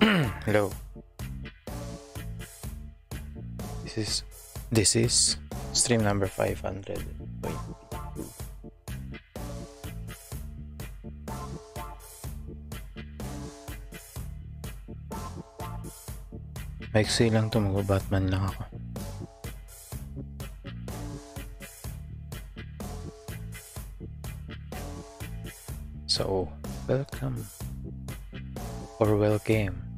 Hello. This is this is stream number 500. Wait. Maiksi lang to, Batman lang ako. So, welcome or welcome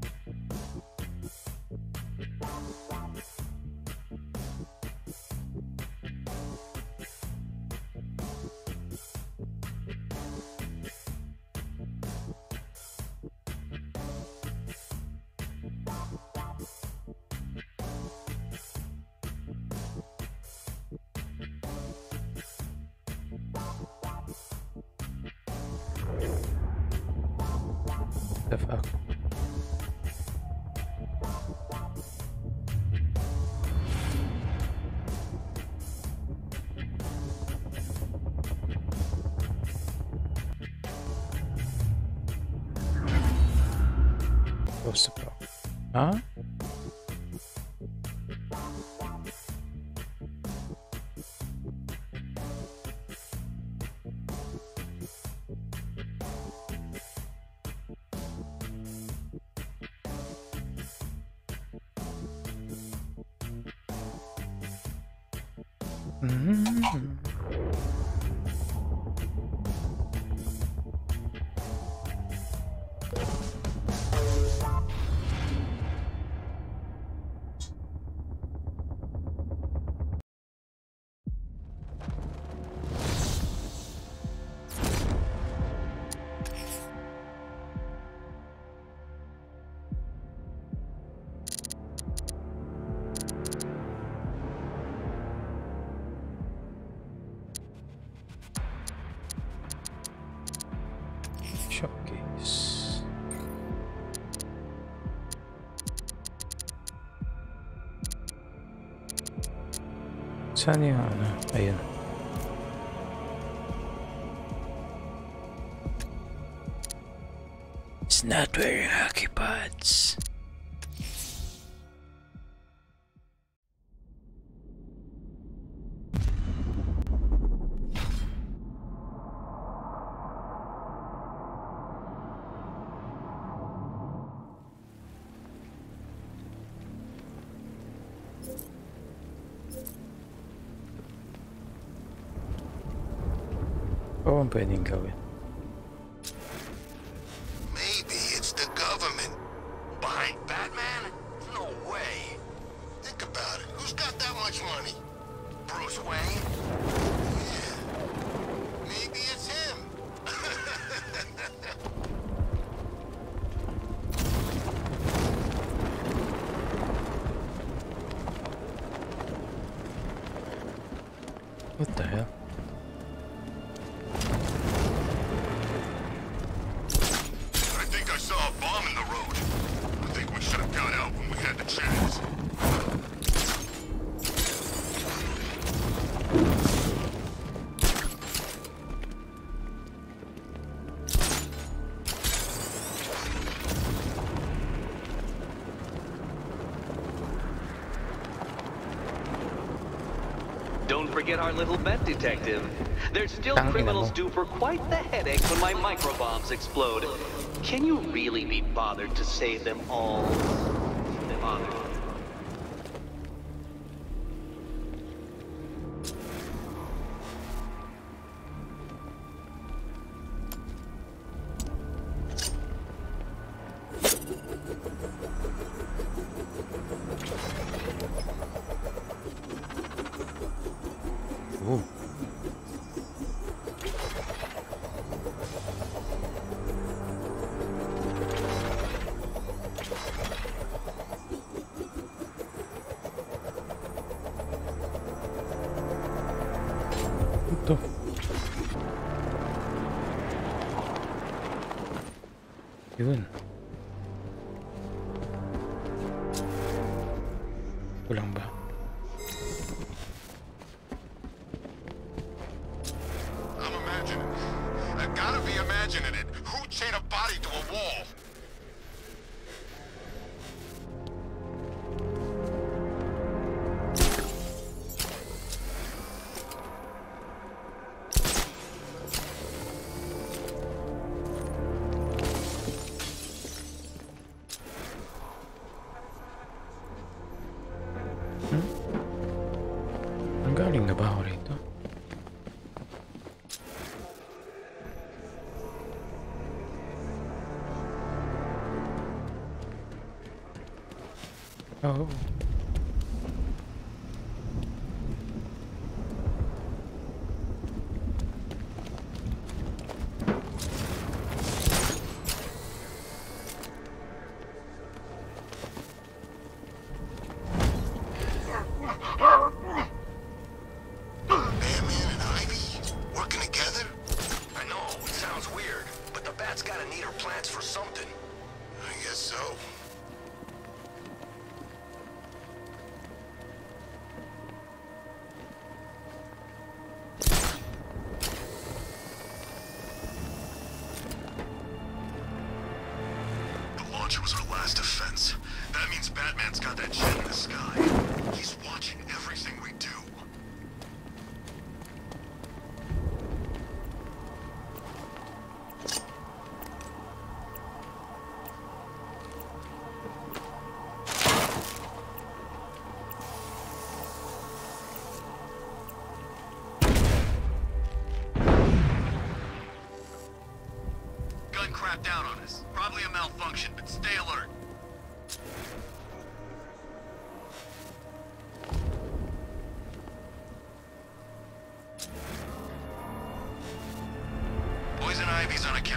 Oh, no. Ian. It's not very hot. companion go. forget our little bet detective. There's still criminals due for quite the headache when my microbombs explode. Can you really be bothered to save them all? They bothered. He's on a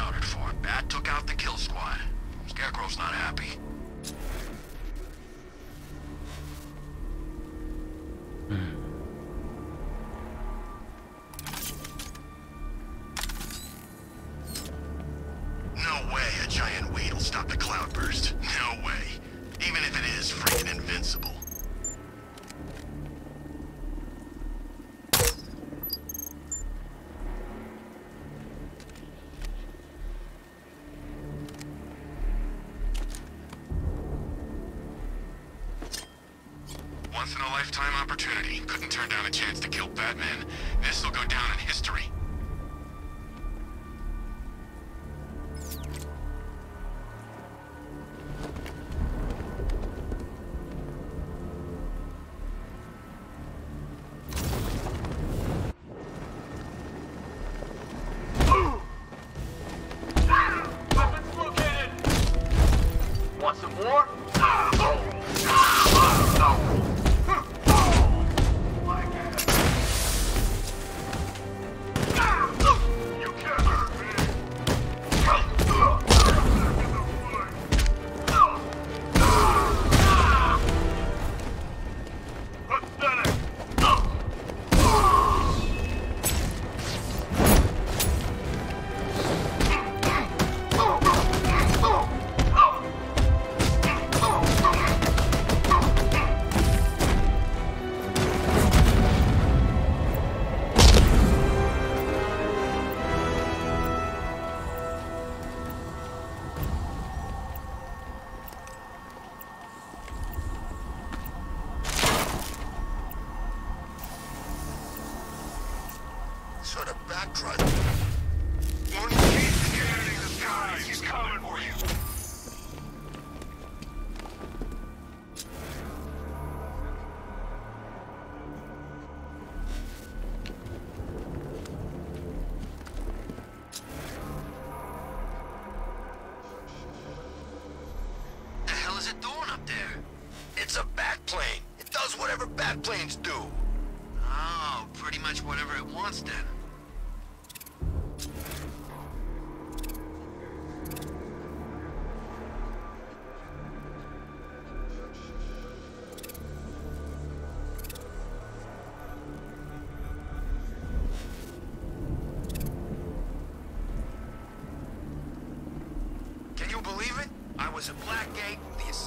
Batman.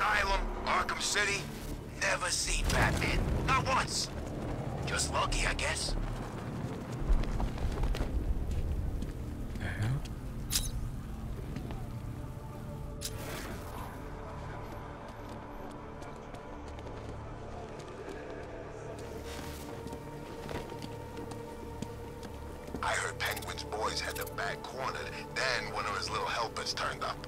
Asylum, Arkham City. Never seen Batman. Not once. Just lucky, I guess. I heard Penguin's boys had them back cornered. Then one of his little helpers turned up.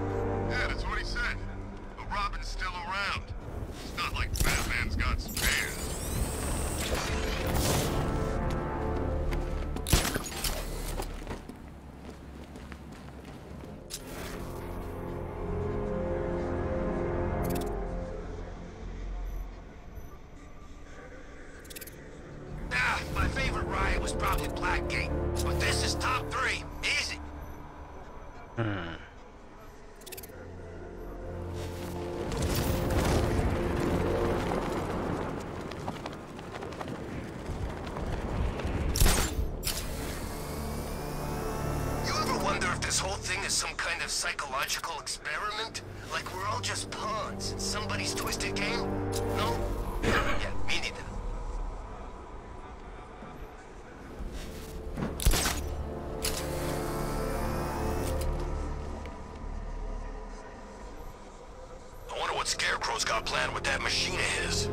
plan with that machine of his.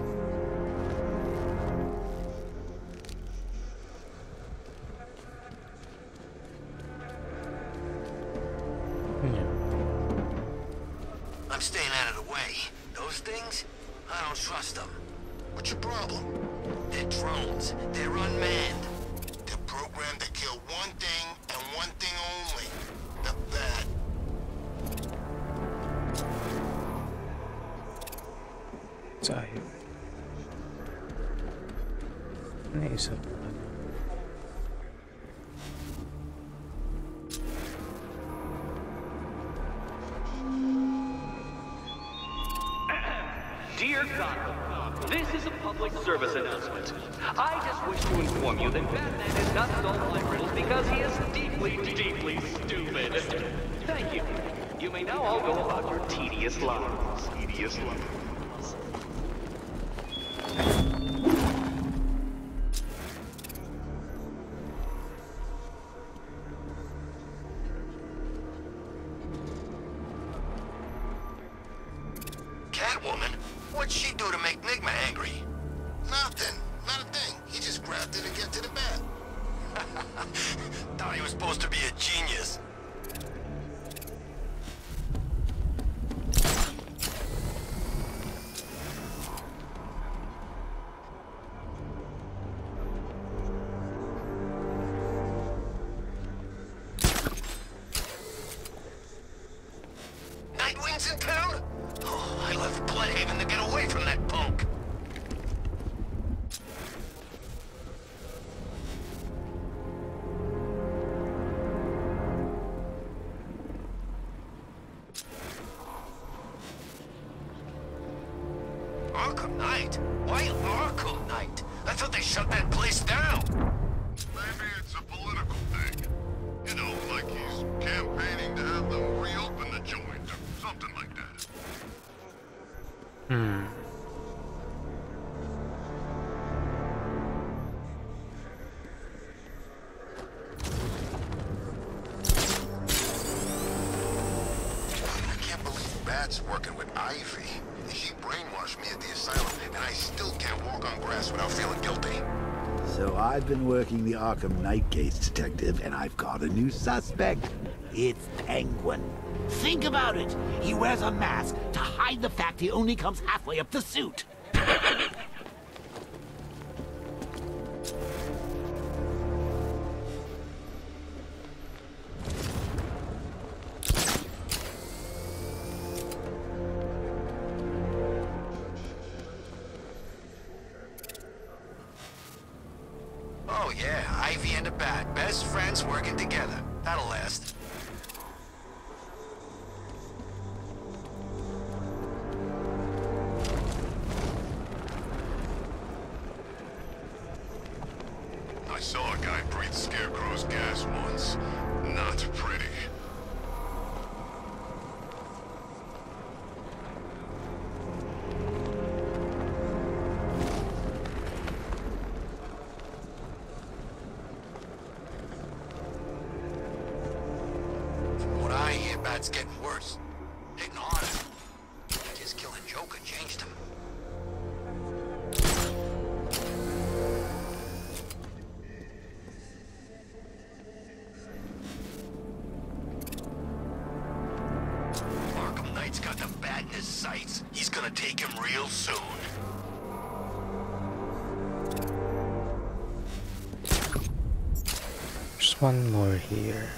I've been working the Arkham Knight case, Detective, and I've got a new suspect. It's Penguin. Think about it. He wears a mask to hide the fact he only comes halfway up the suit. Yeah, Ivy and the Bat, best friends working together. That'll last. Here.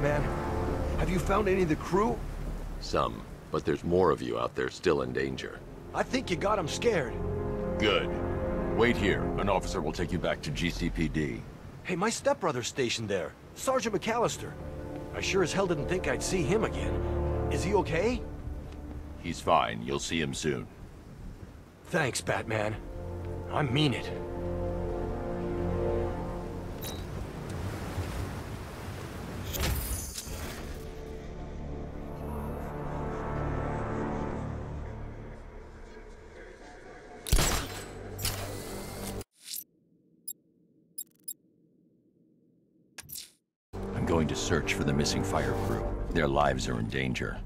Batman. Have you found any of the crew? Some, but there's more of you out there still in danger. I think you got them scared. Good. Wait here. An officer will take you back to GCPD. Hey, my stepbrother's stationed there. Sergeant McAllister. I sure as hell didn't think I'd see him again. Is he okay? He's fine. You'll see him soon. Thanks, Batman. I mean it. Missing fire crew. Their lives are in danger.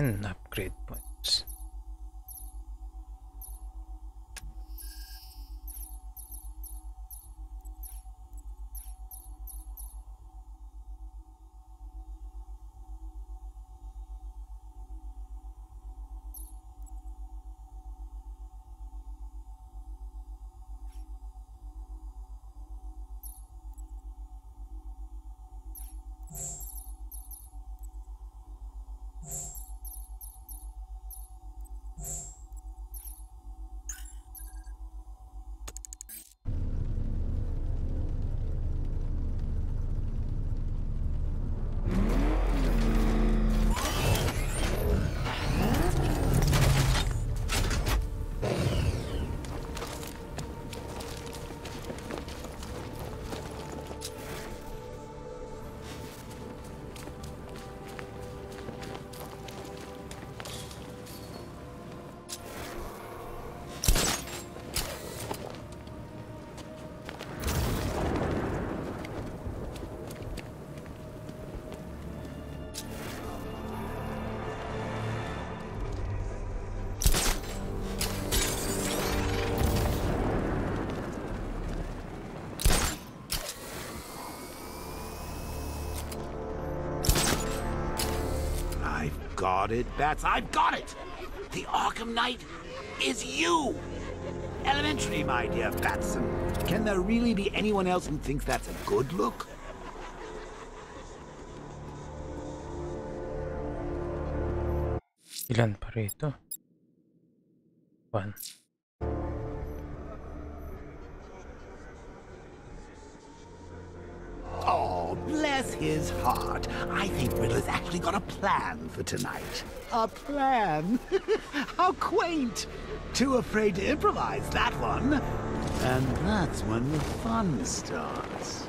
in the got it, Bats. I've got it! The Arkham Knight is you! Elementary, my dear Batson. Can there really be anyone else who thinks that's a good look? Ilan pa rito? One. Oh, bless his heart. I think Riddle's actually got a plan for tonight. A plan? How quaint! Too afraid to improvise, that one. And that's when the fun starts.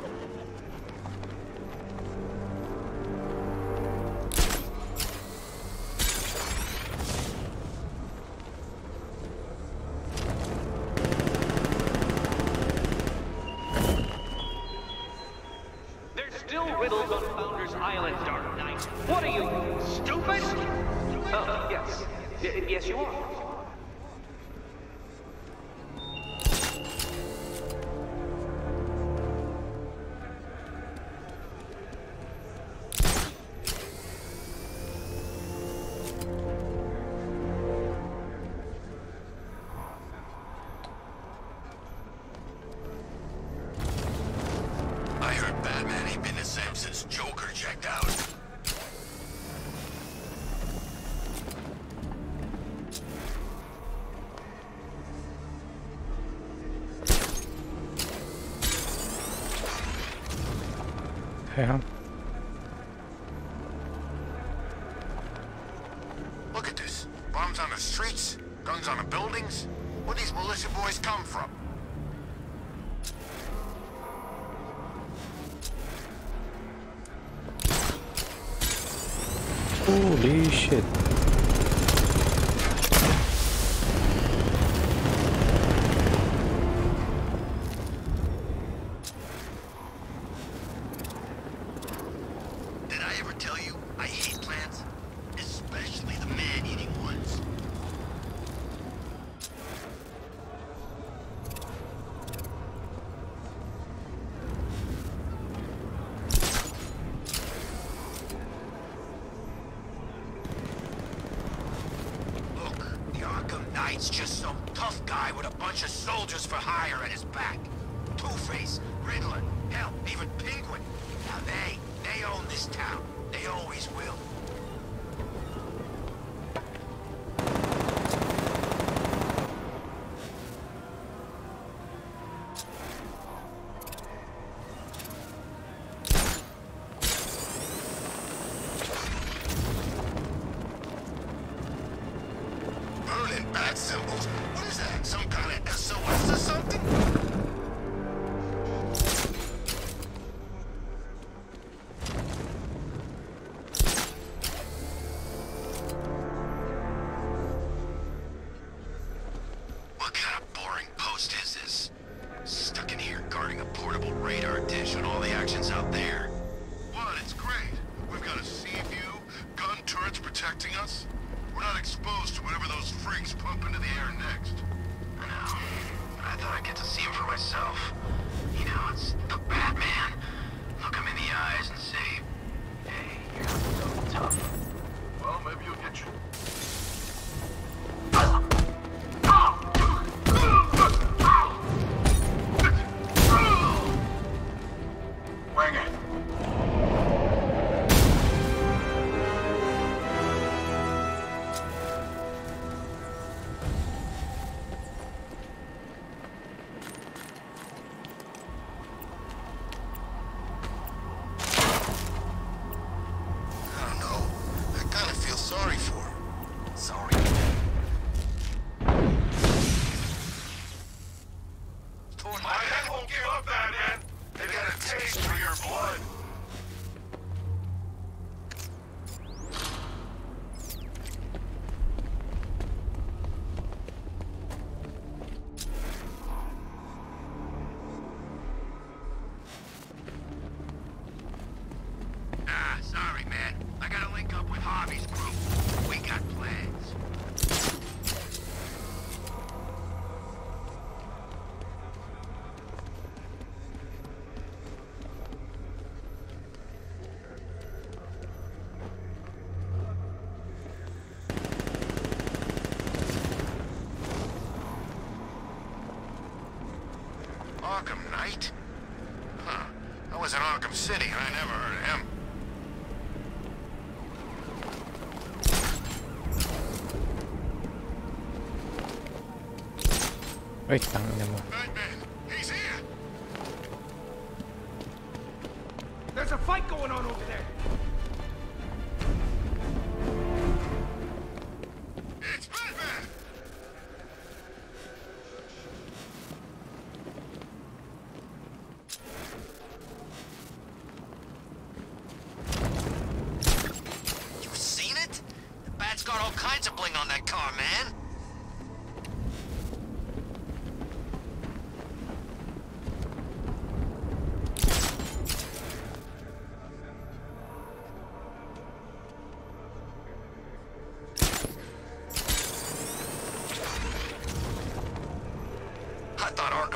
Right down in the middle.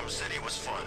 City was fun.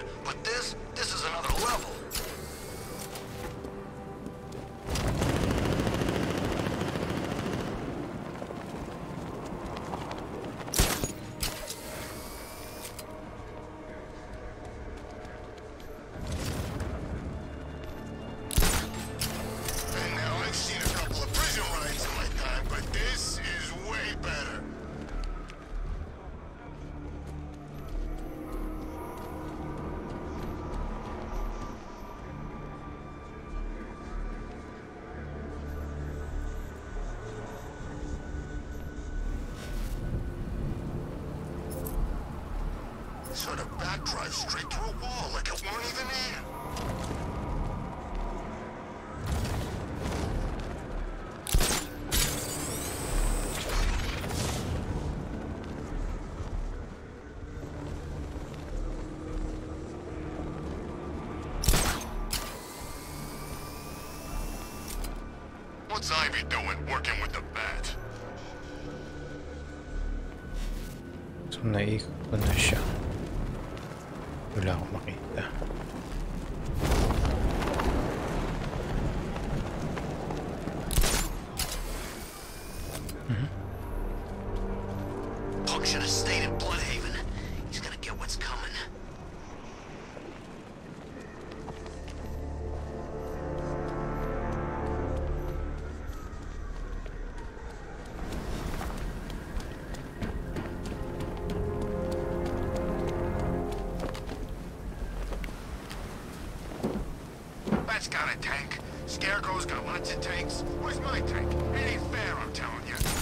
That drives straight through a wall like it weren't even there. What's Ivy doing working with the bat? It's on the eco Some naive, got a tank. Scarecrow's got lots of tanks. Where's my tank? It ain't fair, I'm telling you.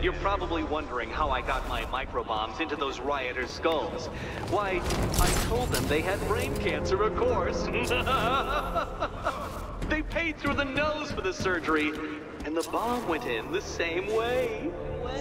You're probably wondering how I got my microbombs into those rioters' skulls. Why, I told them they had brain cancer, of course. they paid through the nose for the surgery, and the bomb went in the same way. Why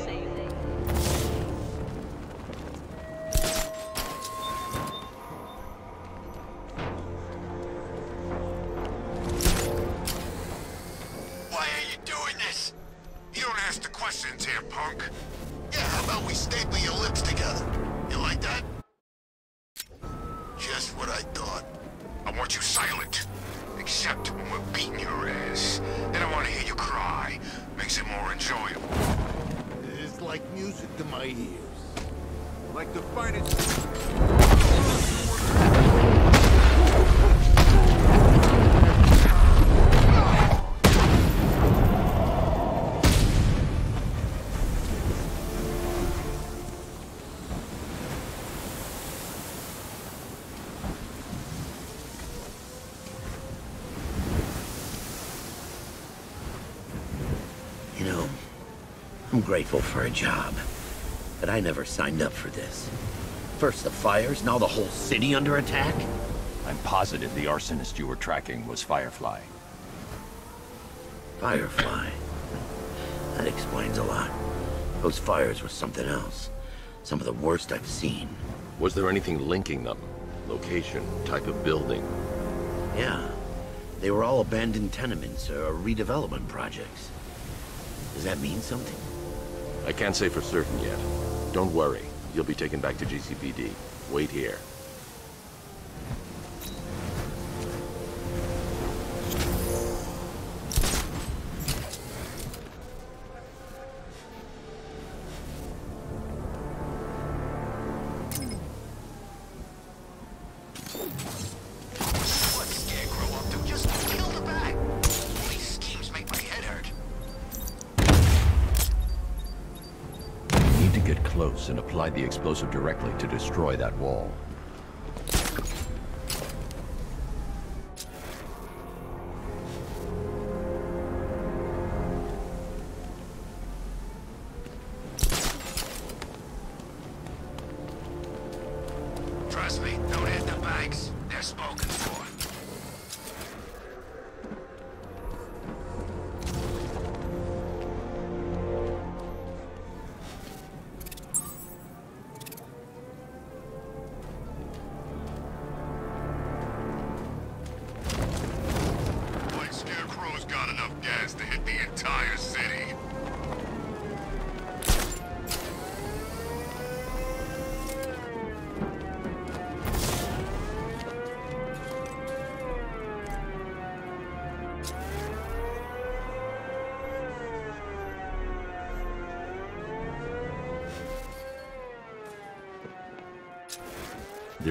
grateful for a job, but I never signed up for this. First the fires, now the whole city under attack? I'm positive the arsonist you were tracking was Firefly. Firefly. That explains a lot. Those fires were something else. Some of the worst I've seen. Was there anything linking them? Location, type of building? Yeah. They were all abandoned tenements or redevelopment projects. Does that mean something? I can't say for certain yet. Don't worry. You'll be taken back to GCPD. Wait here. Explosive directly to destroy that wall.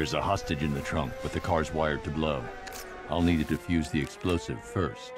There's a hostage in the trunk, but the car's wired to blow. I'll need to defuse the explosive first.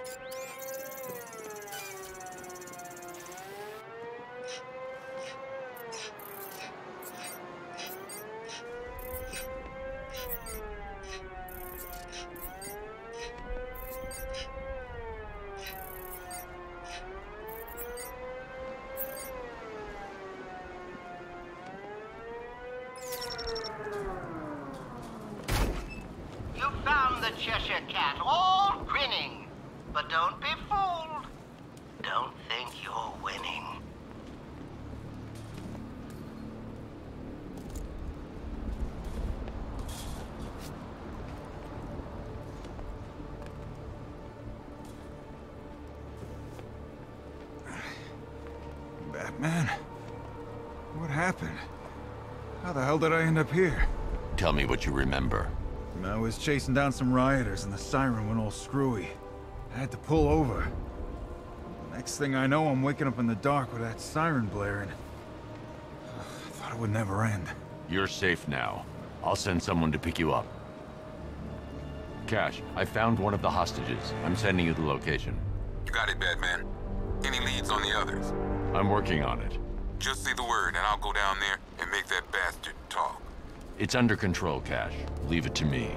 What happened? How the hell did I end up here? Tell me what you remember. I was chasing down some rioters and the siren went all screwy. I had to pull over. Next thing I know, I'm waking up in the dark with that siren blaring. I thought it would never end. You're safe now. I'll send someone to pick you up. Cash, I found one of the hostages. I'm sending you the location. You got it, Batman. Any leads on the others? I'm working on it. Just say the word and I'll go down there and make that bastard talk. It's under control, Cash. Leave it to me.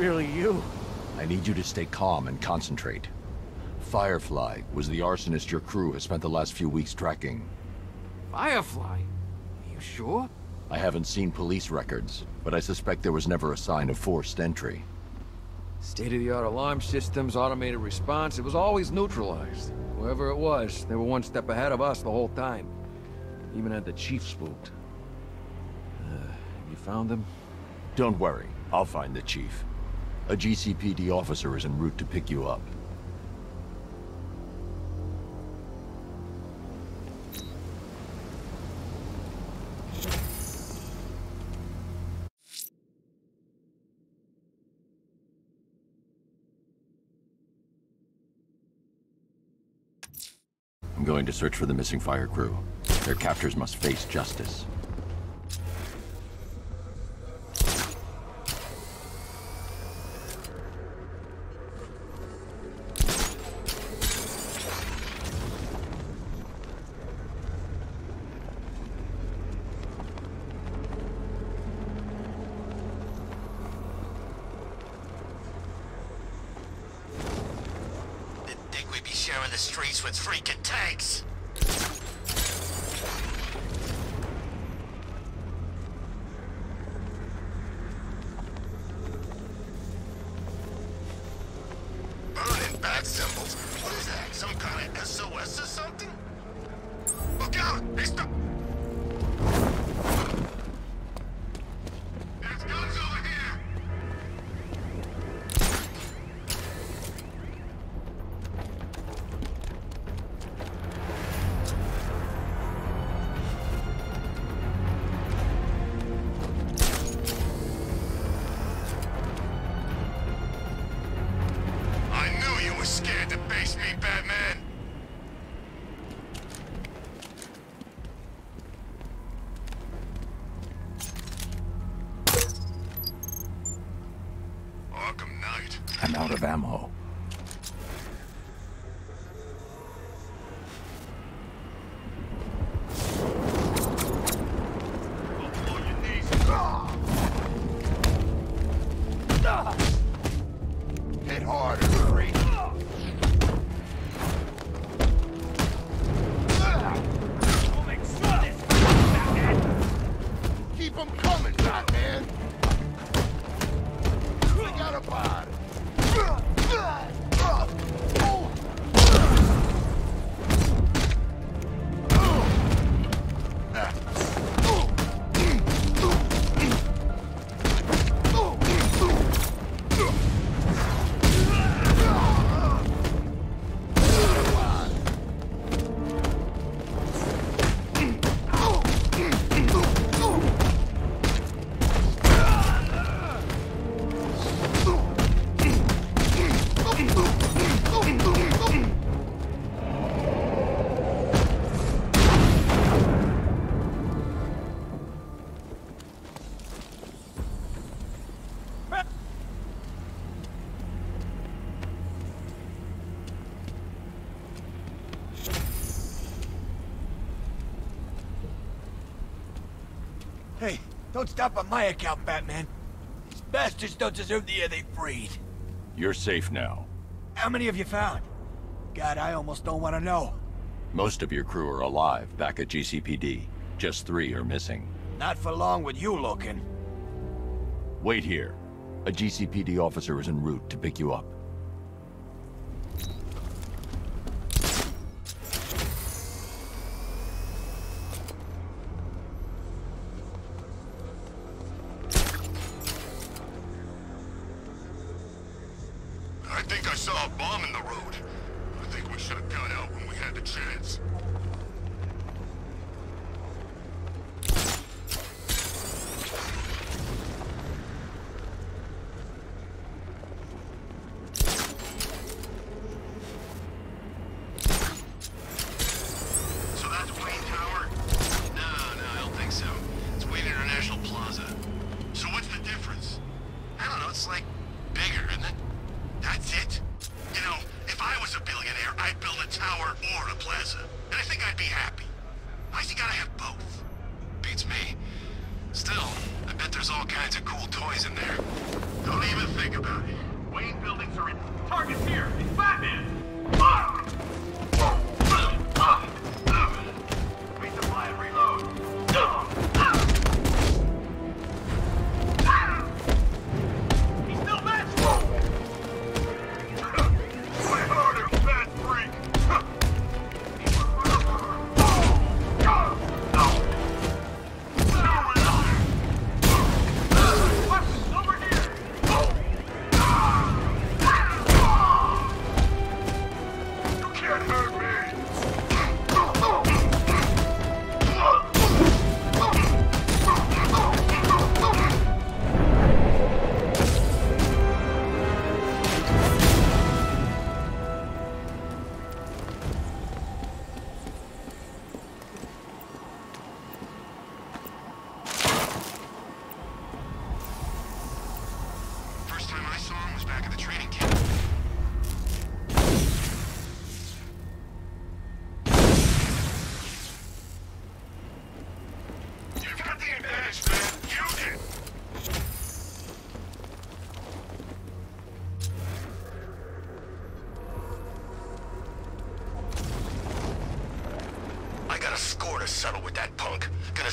Really you. I need you to stay calm and concentrate. Firefly was the arsonist your crew has spent the last few weeks tracking. Firefly? Are you sure? I haven't seen police records, but I suspect there was never a sign of forced entry. State-of-the-art alarm systems, automated response, it was always neutralized. Whoever it was, they were one step ahead of us the whole time. Even had the chief spooked. Uh, have you found them? Don't worry, I'll find the chief. A GCPD officer is en route to pick you up. I'm going to search for the missing fire crew. Their captors must face justice. Don't stop on my account, Batman. These bastards don't deserve the air they breathe. You're safe now. How many have you found? God, I almost don't want to know. Most of your crew are alive back at GCPD. Just three are missing. Not for long with you looking. Wait here. A GCPD officer is en route to pick you up.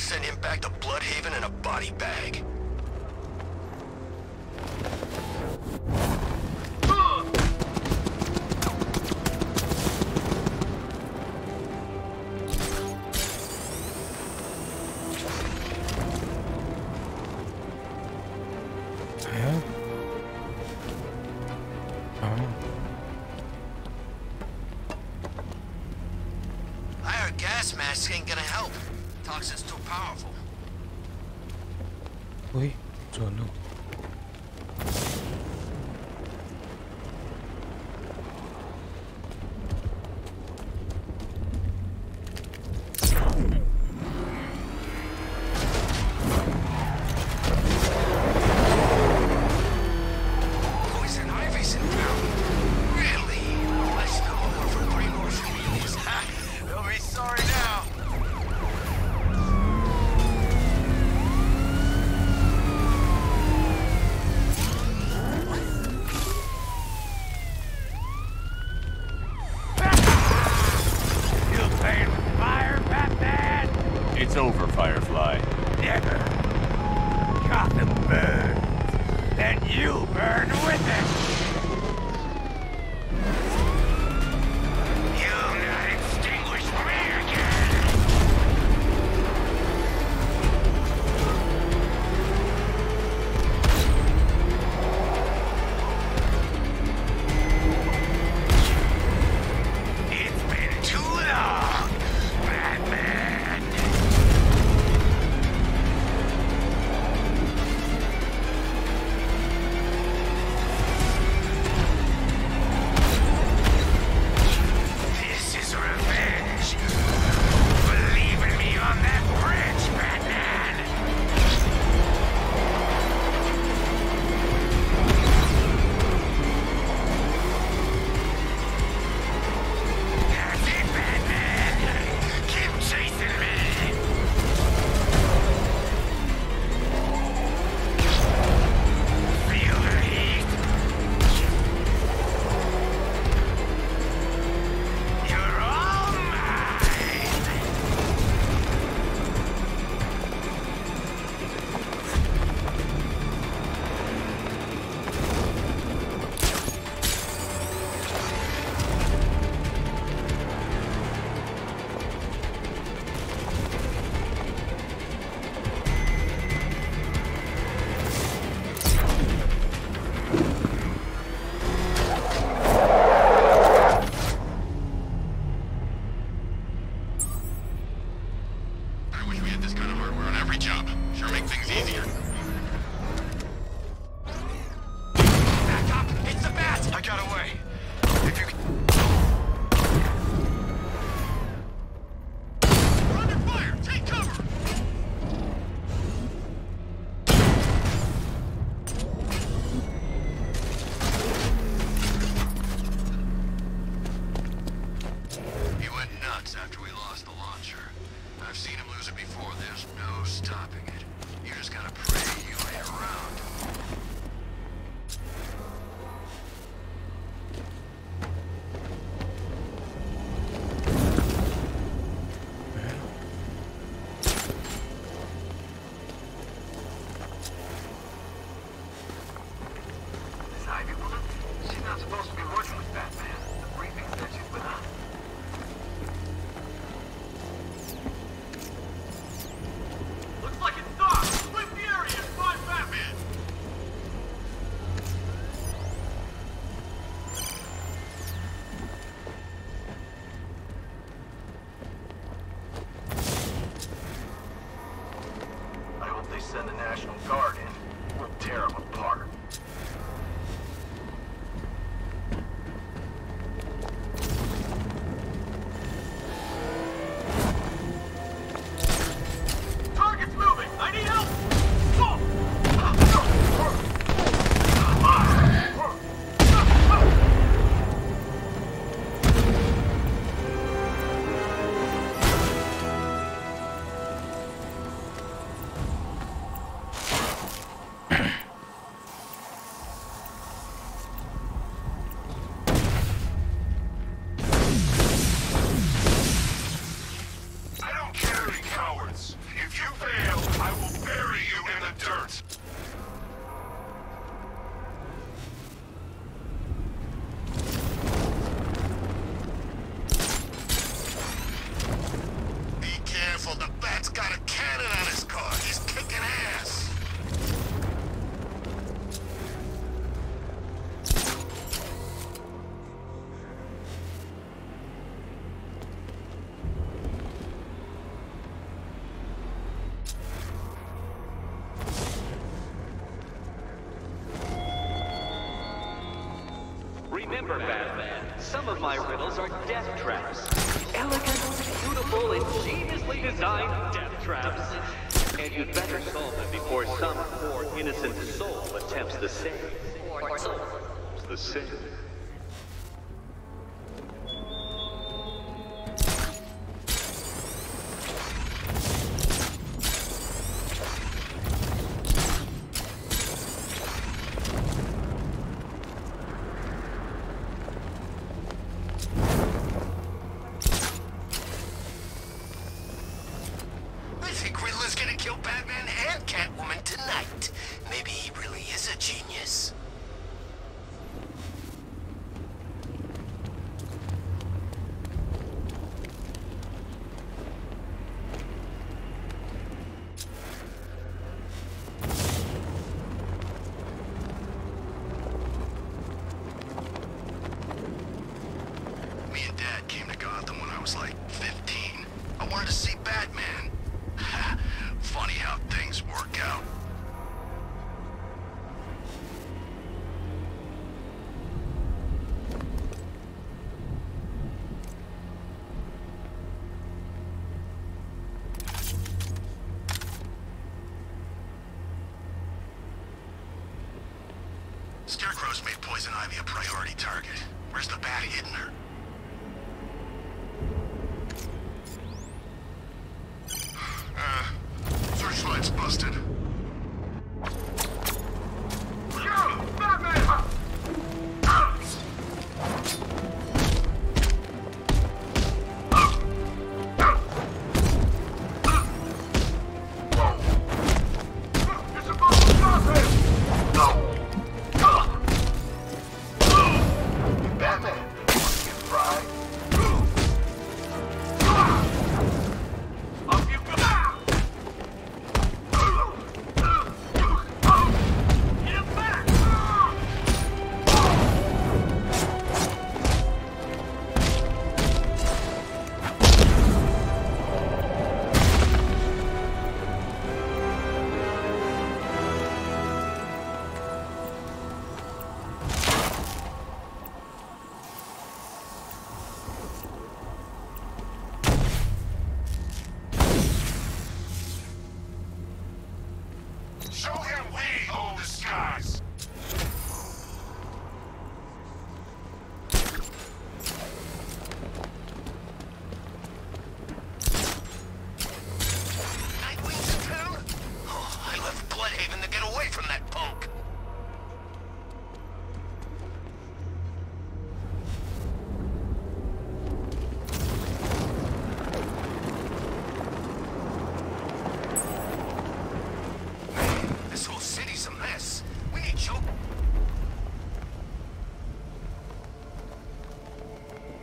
send him back to Blüdhaven in a body bag. super. Some of my riddles are death traps. Elegant, beautiful, and geniusly designed death traps. And you'd better solve them before some poor innocent soul attempts the same. The same. hidden her.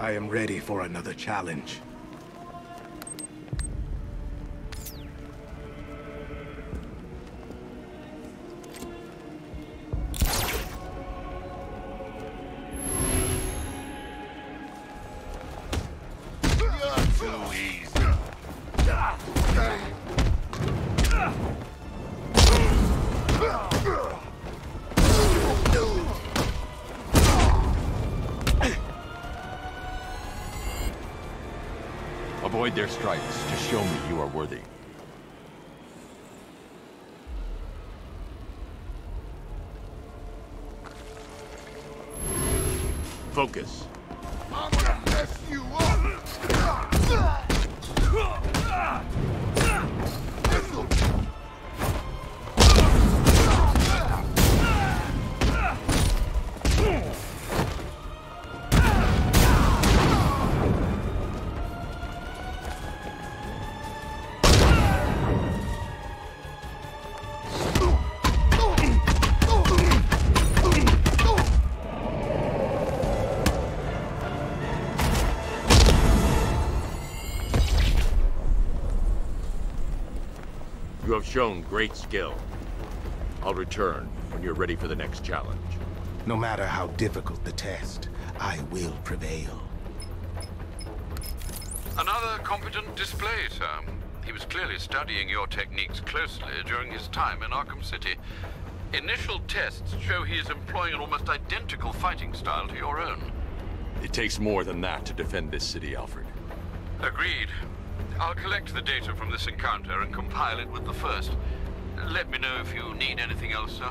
I am ready for another challenge. Their stripes to show me shown great skill. I'll return when you're ready for the next challenge. No matter how difficult the test, I will prevail. Another competent display, sir. He was clearly studying your techniques closely during his time in Arkham City. Initial tests show he is employing an almost identical fighting style to your own. It takes more than that to defend this city, Alfred. Agreed. I'll collect the data from this encounter and compile it with the first. Let me know if you need anything else, sir.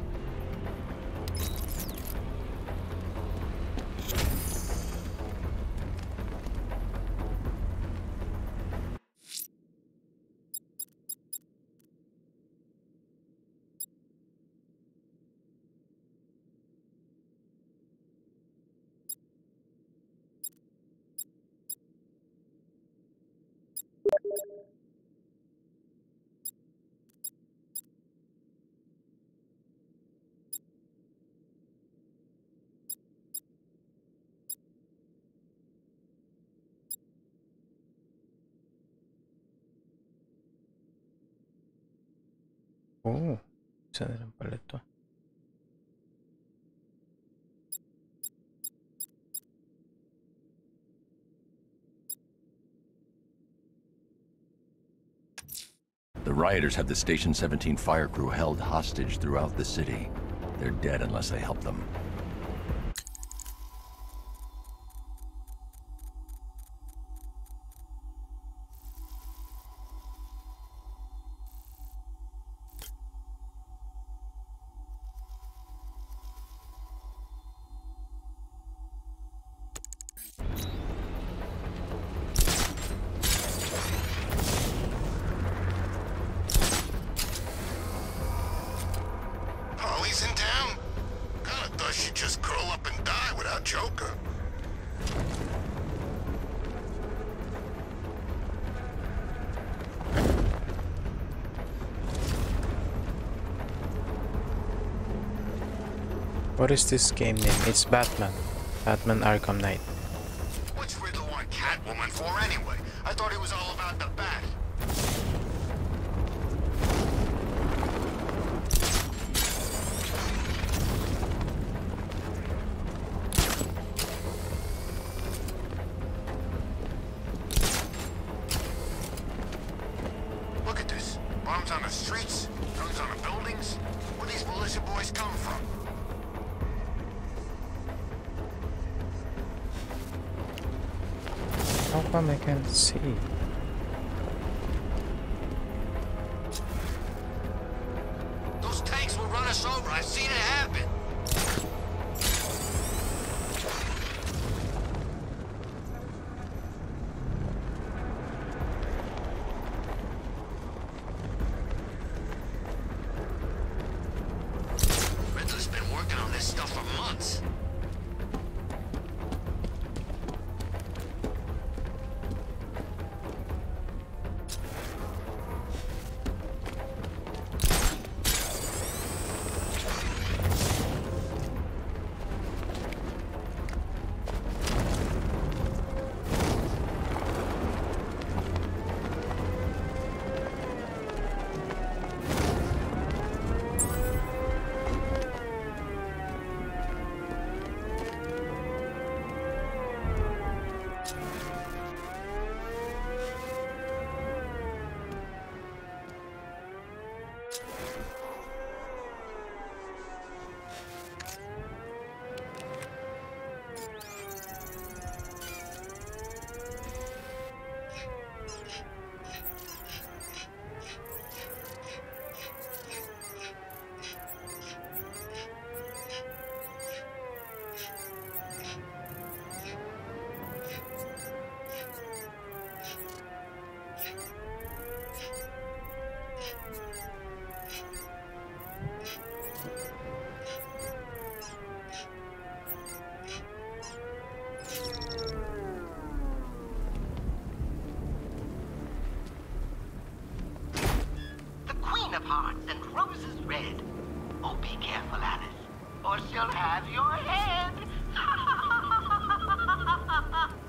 Rioters have the Station 17 fire crew held hostage throughout the city. They're dead unless they help them. This game name? It's Batman. Batman Arkham Knight. Oh, be careful, Alice, or she'll have your head.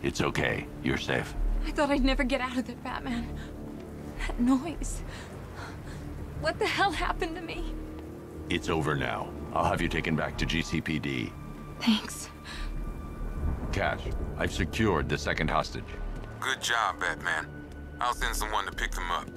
It's okay. You're safe. I thought I'd never get out of there, Batman. That noise. What the hell happened to me? It's over now. I'll have you taken back to GCPD. Thanks. Cash, I've secured the second hostage. Good job, Batman. I'll send someone to pick them up.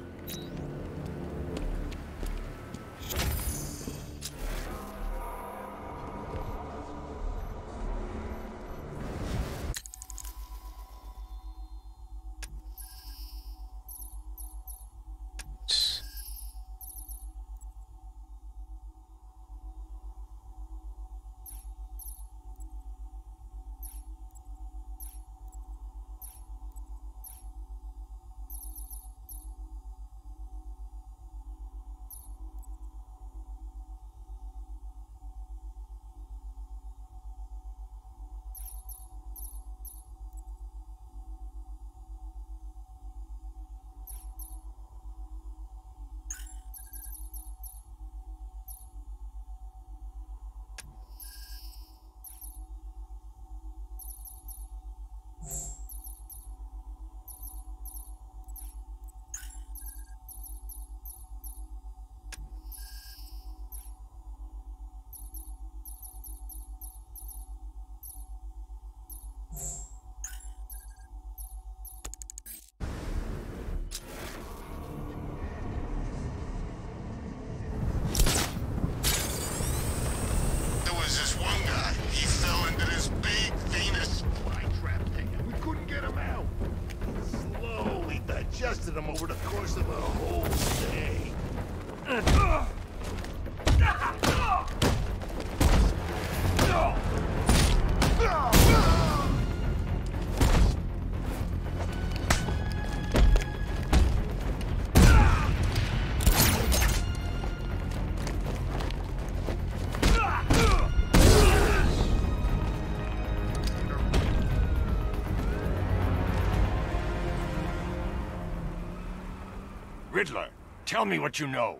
Riddler, tell me what you know.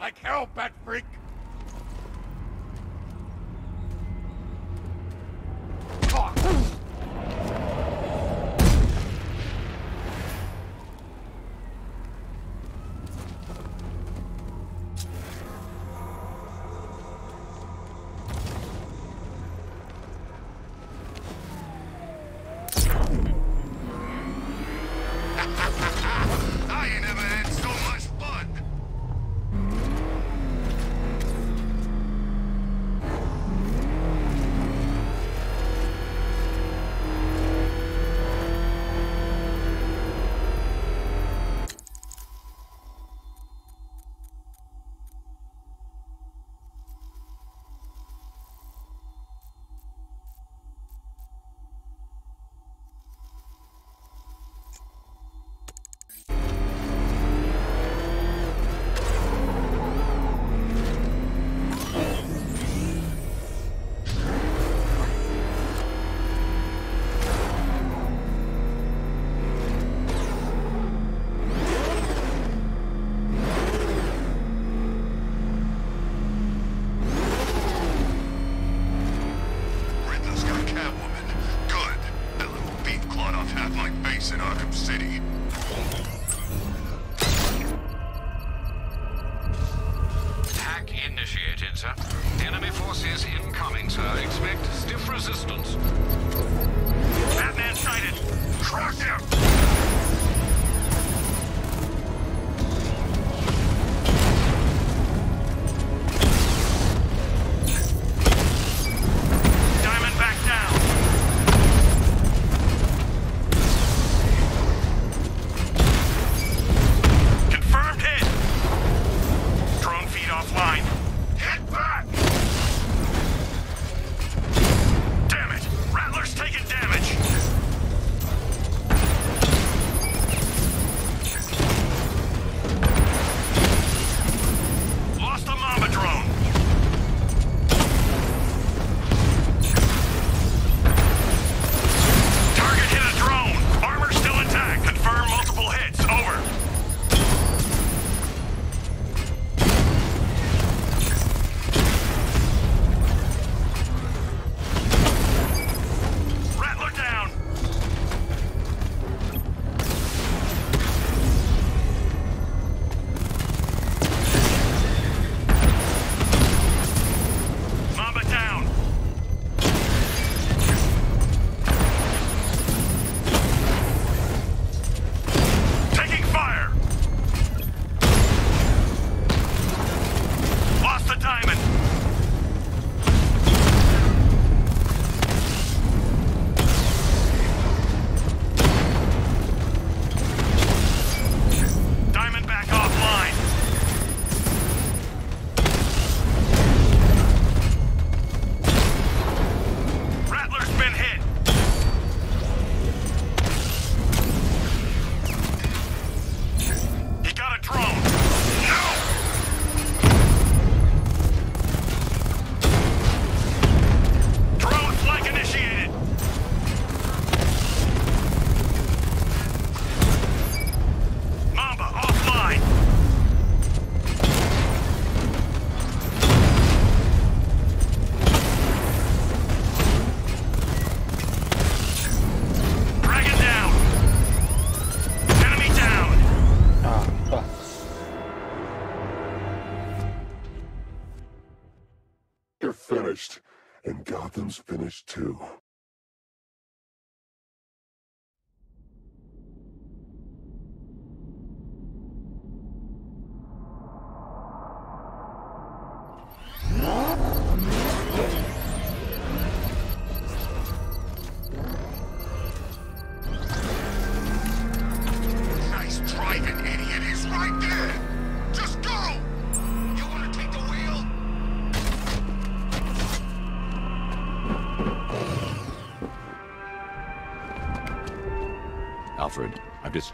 Like hell, Bat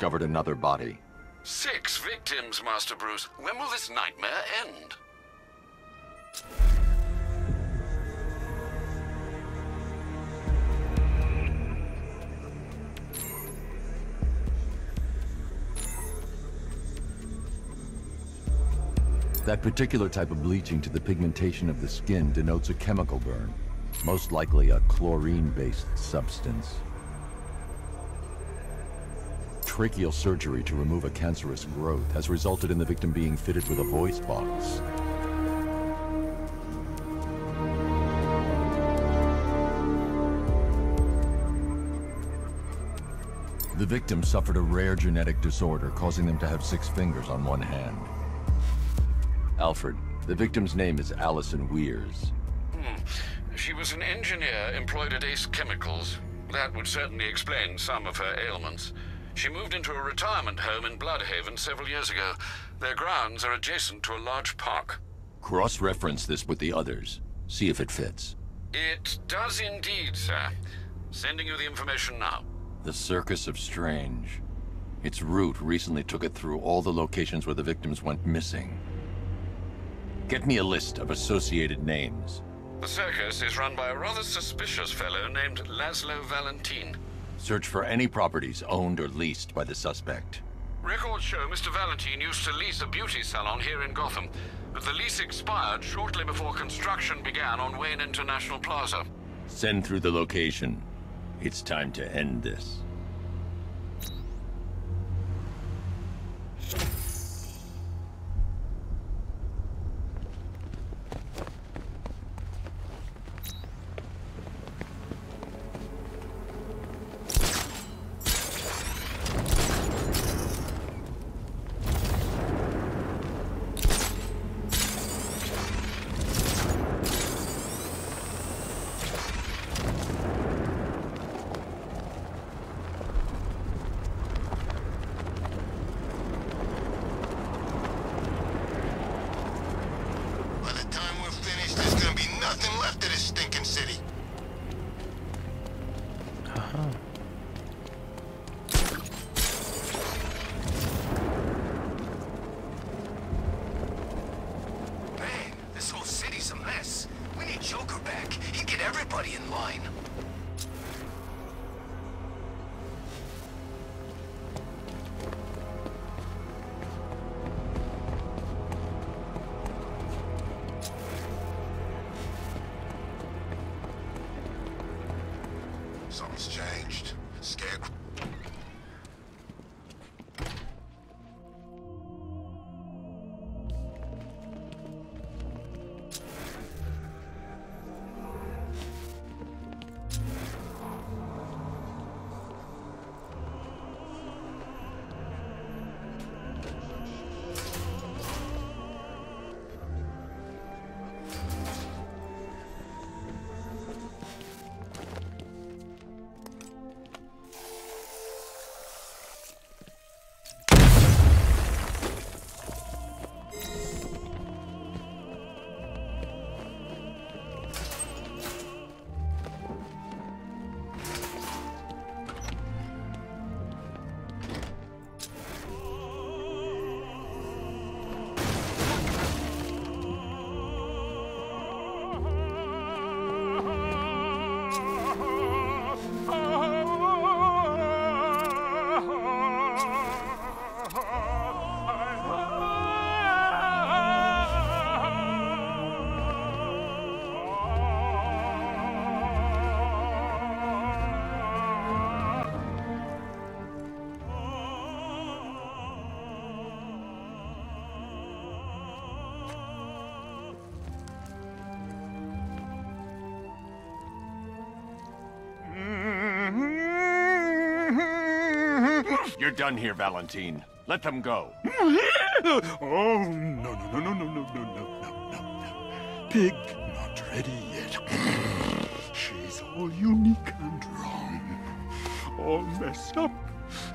discovered another body. Six victims, Master Bruce. When will this nightmare end? That particular type of bleaching to the pigmentation of the skin denotes a chemical burn, most likely a chlorine-based substance. Tracheal surgery to remove a cancerous growth has resulted in the victim being fitted with a voice box. The victim suffered a rare genetic disorder causing them to have six fingers on one hand. Alfred, the victim's name is Allison Weers. Hmm. She was an engineer employed at Ace Chemicals. That would certainly explain some of her ailments. She moved into a retirement home in Blüdhaven several years ago. Their grounds are adjacent to a large park. Cross-reference this with the others. See if it fits. It does indeed, sir. Sending you the information now. The Circus of Strange. Its route recently took it through all the locations where the victims went missing. Get me a list of associated names. The circus is run by a rather suspicious fellow named Lazlo Valentin. Search for any properties owned or leased by the suspect. Records show Mr. Valentine used to lease a beauty salon here in Gotham, but the lease expired shortly before construction began on Wayne International Plaza. Send through the location. It's time to end this. Done here, Valentine. Let them go. oh, no, no, no, no, no, no, no, no, no, no, no. Pyg not ready yet. She's all unique and wrong. All messed up,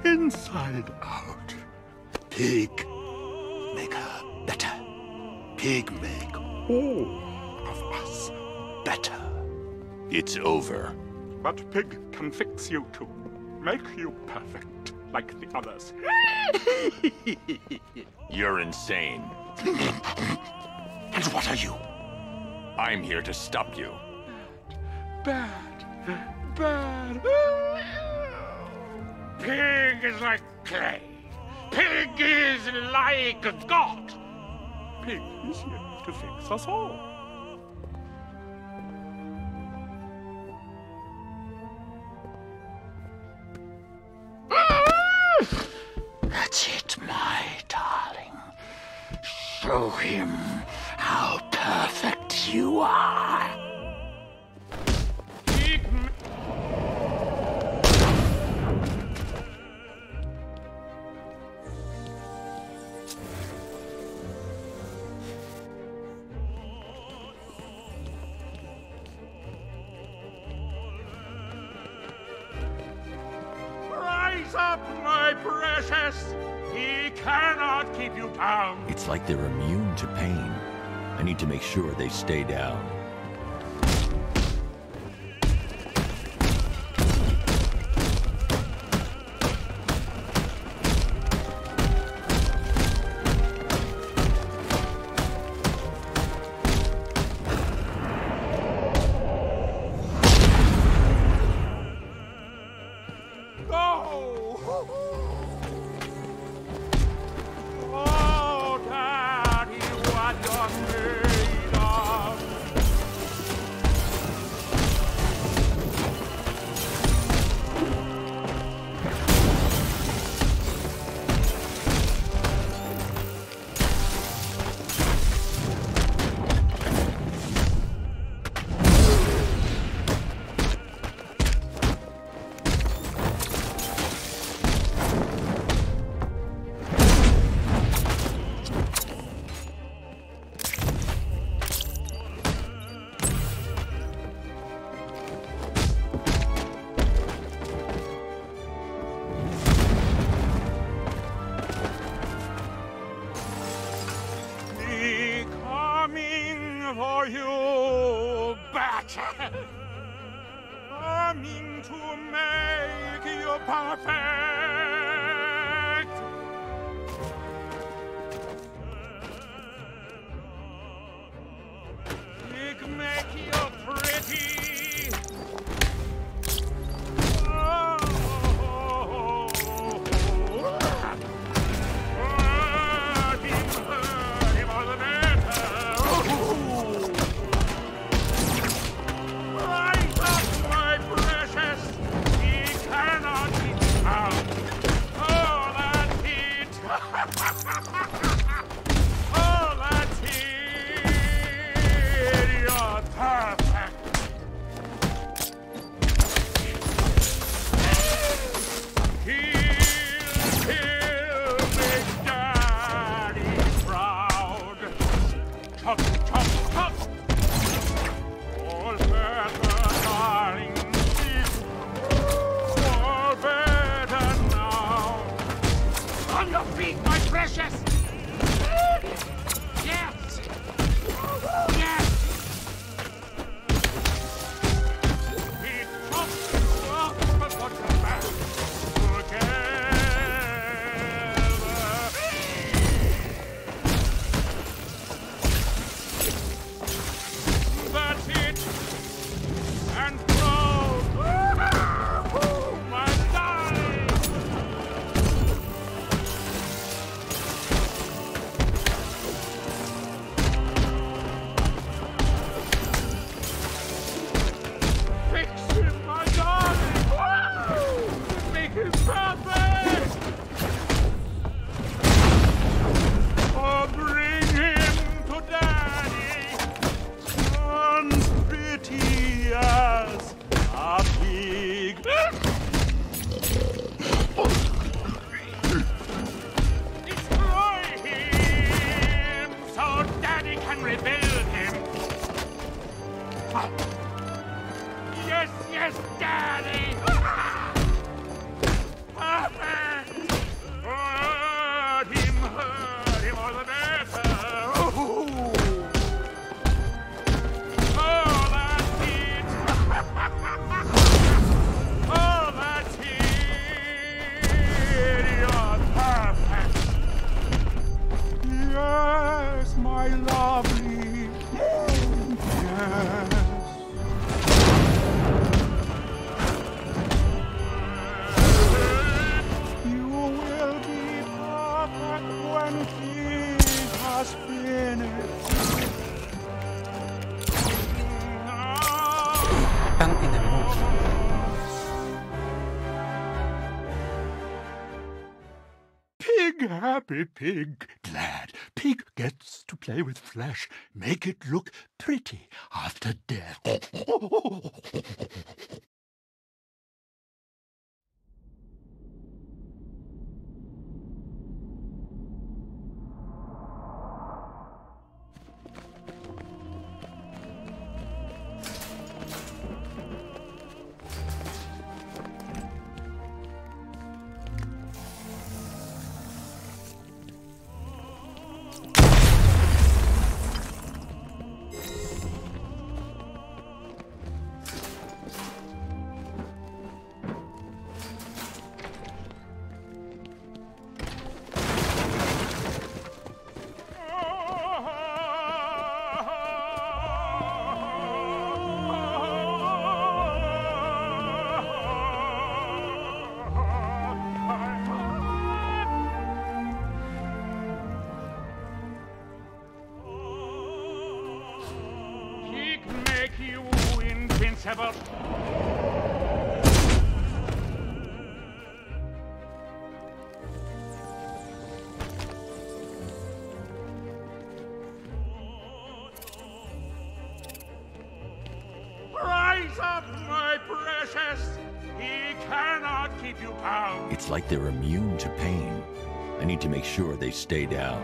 inside out. Pyg, make her better. Pyg, make all of us better. It's over. But Pyg can fix you too. Make you perfect, like the others. You're insane. and what are you? I'm here to stop you. Bad. Bad. Pyg is like clay. Pyg is like a God. Pyg is here to fix us all. Show him how perfect you are. Like they're immune to pain. I need to make sure they stay down. happy Pyg, glad. Pyg gets to play with flesh, make it look pretty after death. stay down.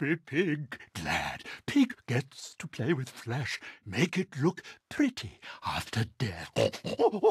Happy, Pyg glad. Pyg gets to play with flesh, make it look pretty after death.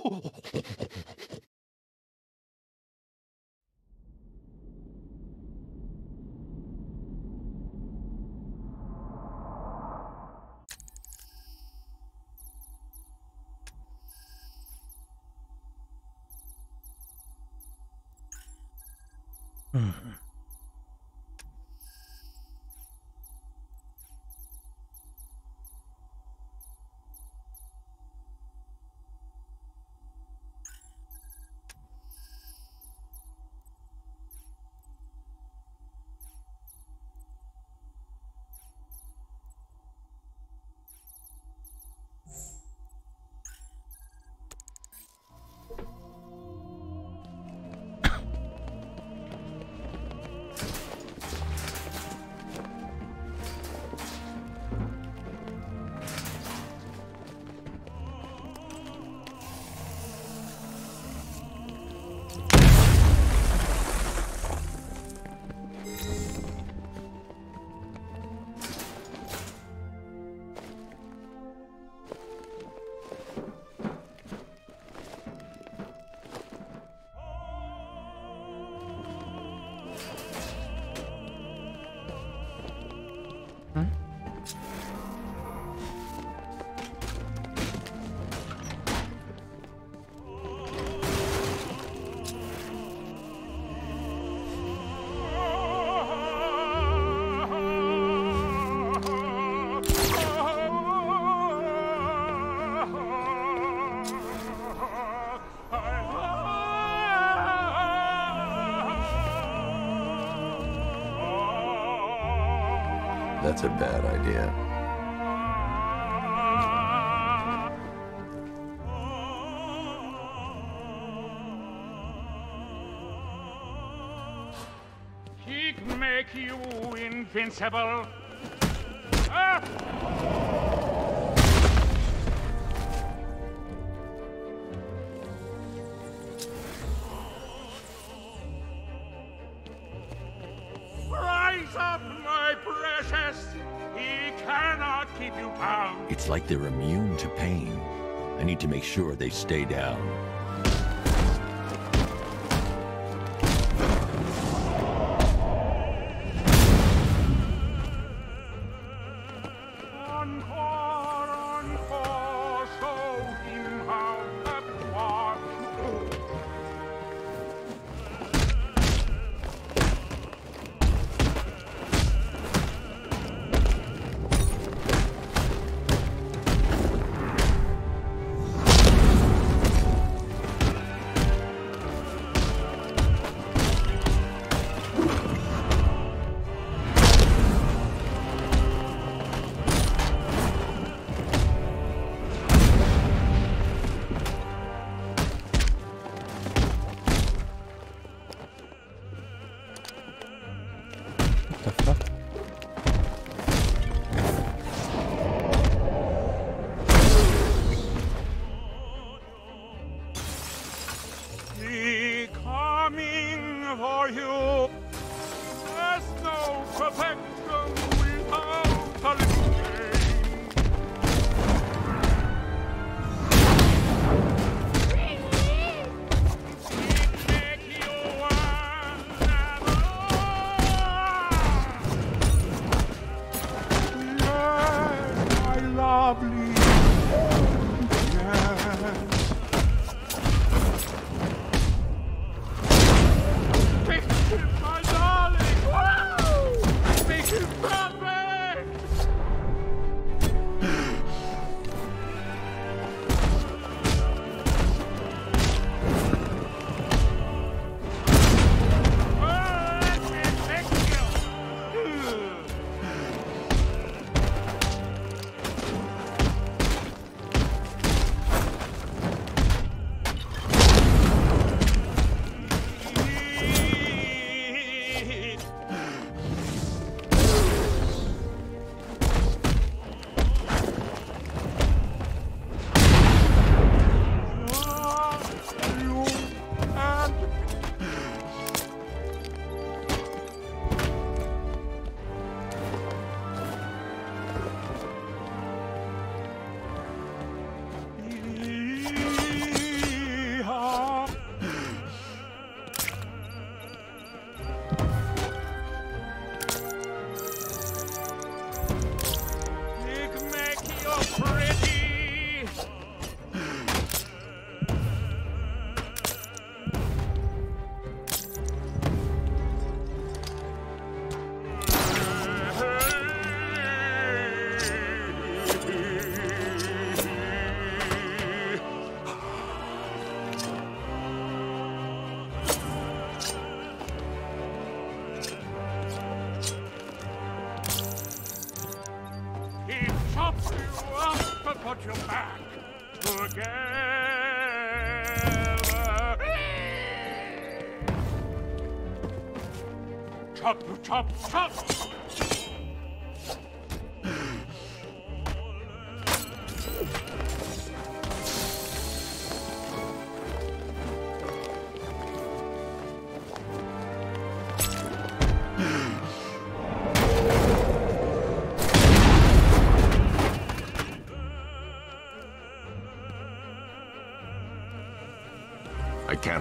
That's a bad idea. He make you invincible. Like they're immune to pain. I need to make sure they stay down.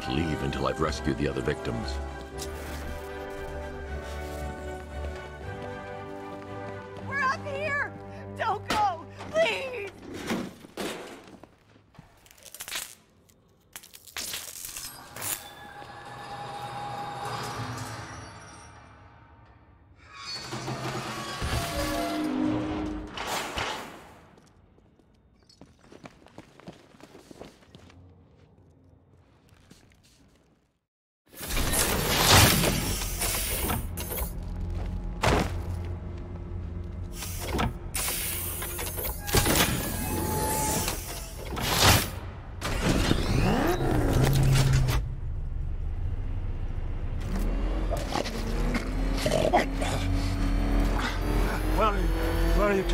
Can't leave until I've rescued the other victims.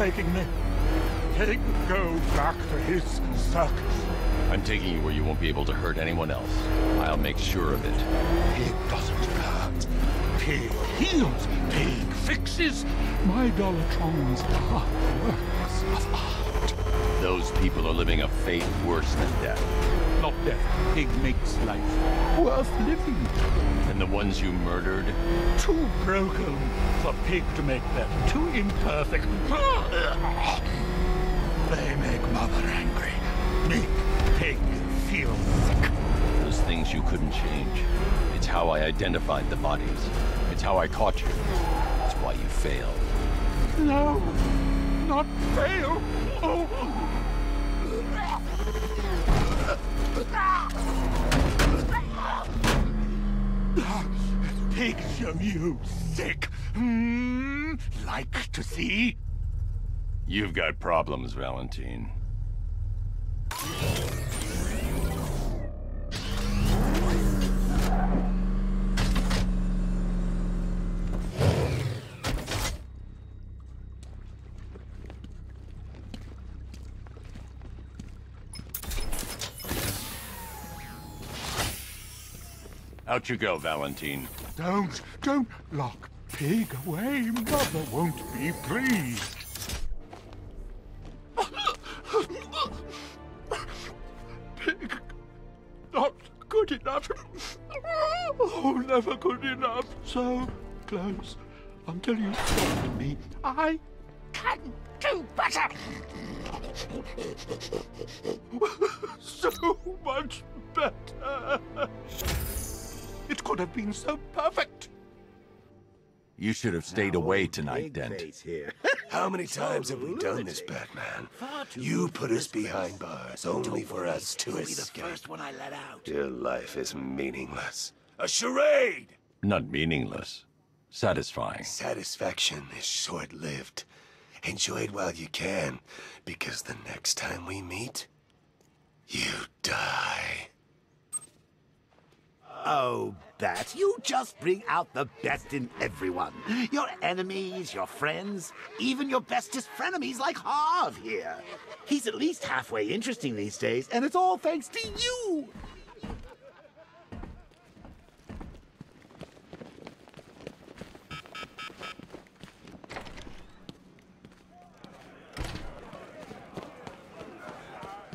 Taking me? Take go back to his circus. I'm taking you where you won't be able to hurt anyone else. I'll make sure of it. Pyg doesn't hurt. Pyg heals. Pyg fixes. My Dollotrons are works of art. Those people are living a fate worse than death. Not death. Pyg makes life worth living. And the ones you murdered? Too broken for Pyg to make them. Too imperfect. They make Mother angry. Make Pyg feel sick. Those things you couldn't change. It's how I identified the bodies. It's how I caught you. It's why you failed. No, not fail. Oh. Pyg you sick. Hmm, like to see? You've got problems, Valentine. Out you go, Valentine. Don't, don't lock Pyg away. Mother won't be pleased. Pyg, not good enough. Oh, never good enough. So close until you stop me. I can do better. so much better. It could have been so perfect. You should have stayed away tonight, Dent. How many times have we done this, Batman? You put us behind bars, only for us to You'll be the escape. first one I let out. Your life is meaningless. A charade! Not meaningless. Satisfying. Satisfaction is short-lived. Enjoy it while you can, because the next time we meet, you die. Oh, Bat, you just bring out the best in everyone. Your enemies, your friends, even your bestest frenemies like Harv here. He's at least halfway interesting these days, and it's all thanks to you.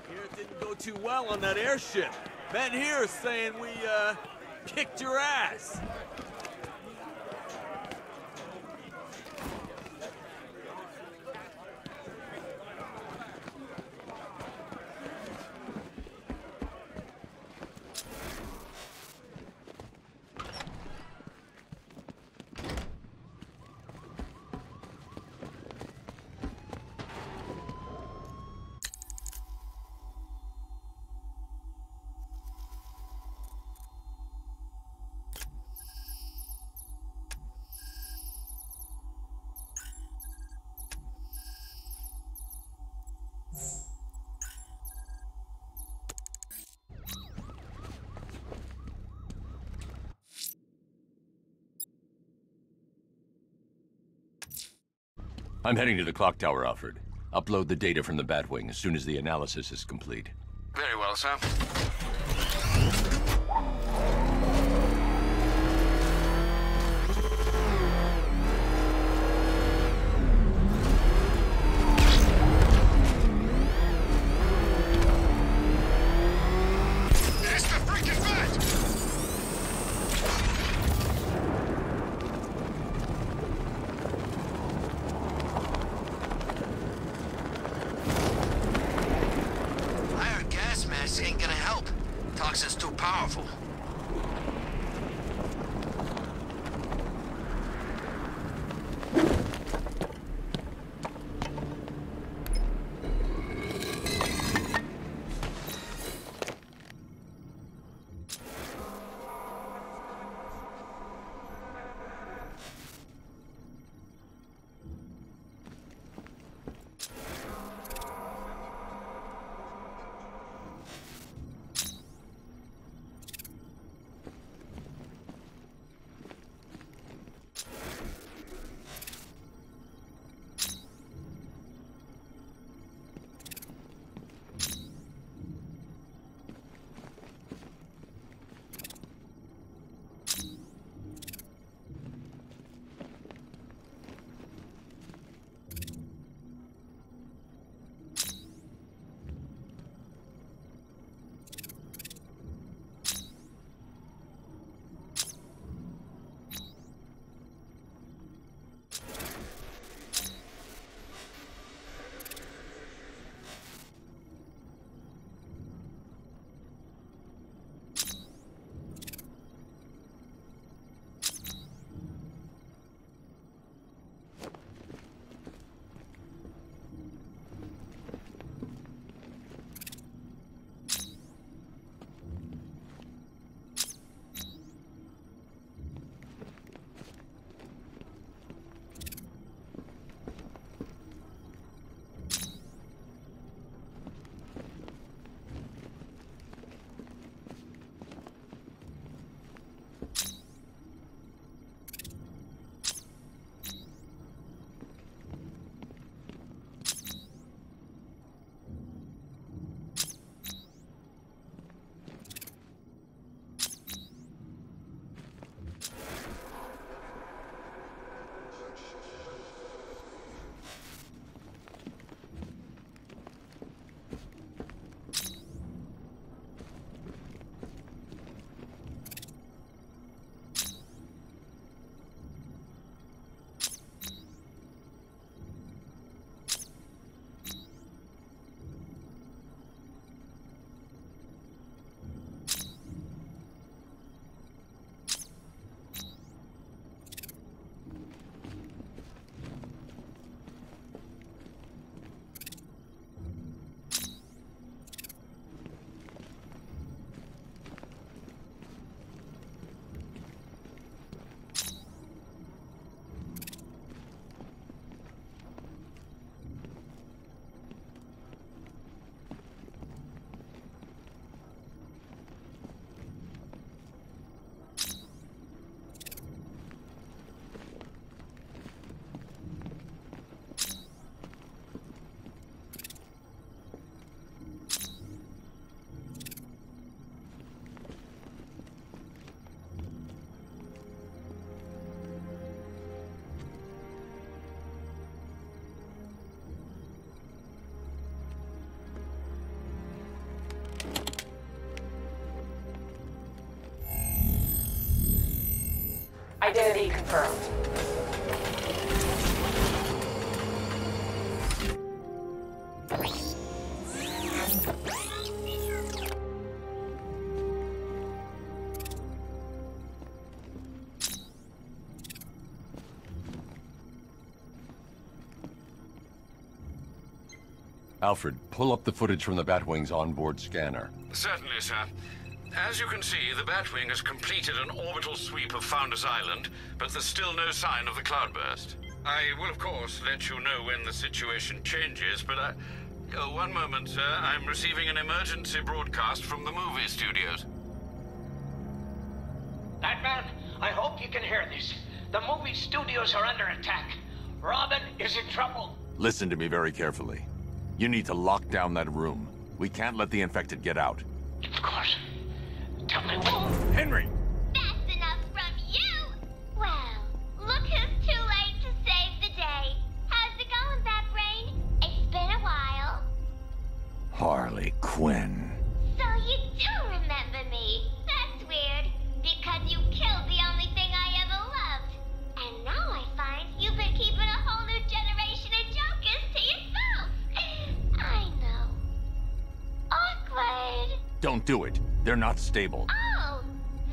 Here it didn't go too well on that airship. Ben here saying we, uh, kicked your ass. I'm heading to the clock tower, Alfred. Upload the data from the Batwing as soon as the analysis is complete. Very well, sir. Identity confirmed. Alfred, pull up the footage from the Batwing's onboard scanner. Certainly, sir. As you can see, the Batwing has completed an orbital sweep of Founders Island, but there's still no sign of the cloudburst. I will, of course, let you know when the situation changes, but I... Oh, one moment, sir. I'm receiving an emergency broadcast from the movie studios. Batman, I hope you can hear this. The movie studios are under attack. Robin is in trouble. Listen to me very carefully. You need to lock down that room. We can't let the infected get out. Of course. Tell me what. Henry! That's enough from you! Well, look who's too late to save the day. How's it going, Bat Brain? It's been a while. Harley Quinn. So you do remember me. That's weird, because you killed the only thing I ever loved. And now I find you've been keeping a whole new generation of jokers to yourself. I know. Awkward. Don't do it. They're not stable. Oh,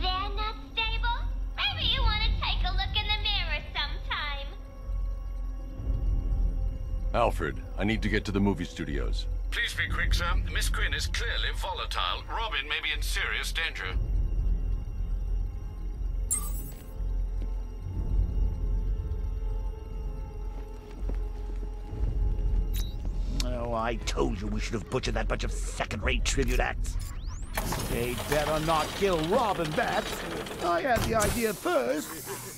they're not stable? Maybe you want to take a look in the mirror sometime. Alfred, I need to get to the movie studios. Please be quick, sir. Miss Quinn is clearly volatile. Robin may be in serious danger. Oh, I told you we should have butchered that bunch of second-rate tribute acts. They'd better not kill Robin Bats. I had the idea first.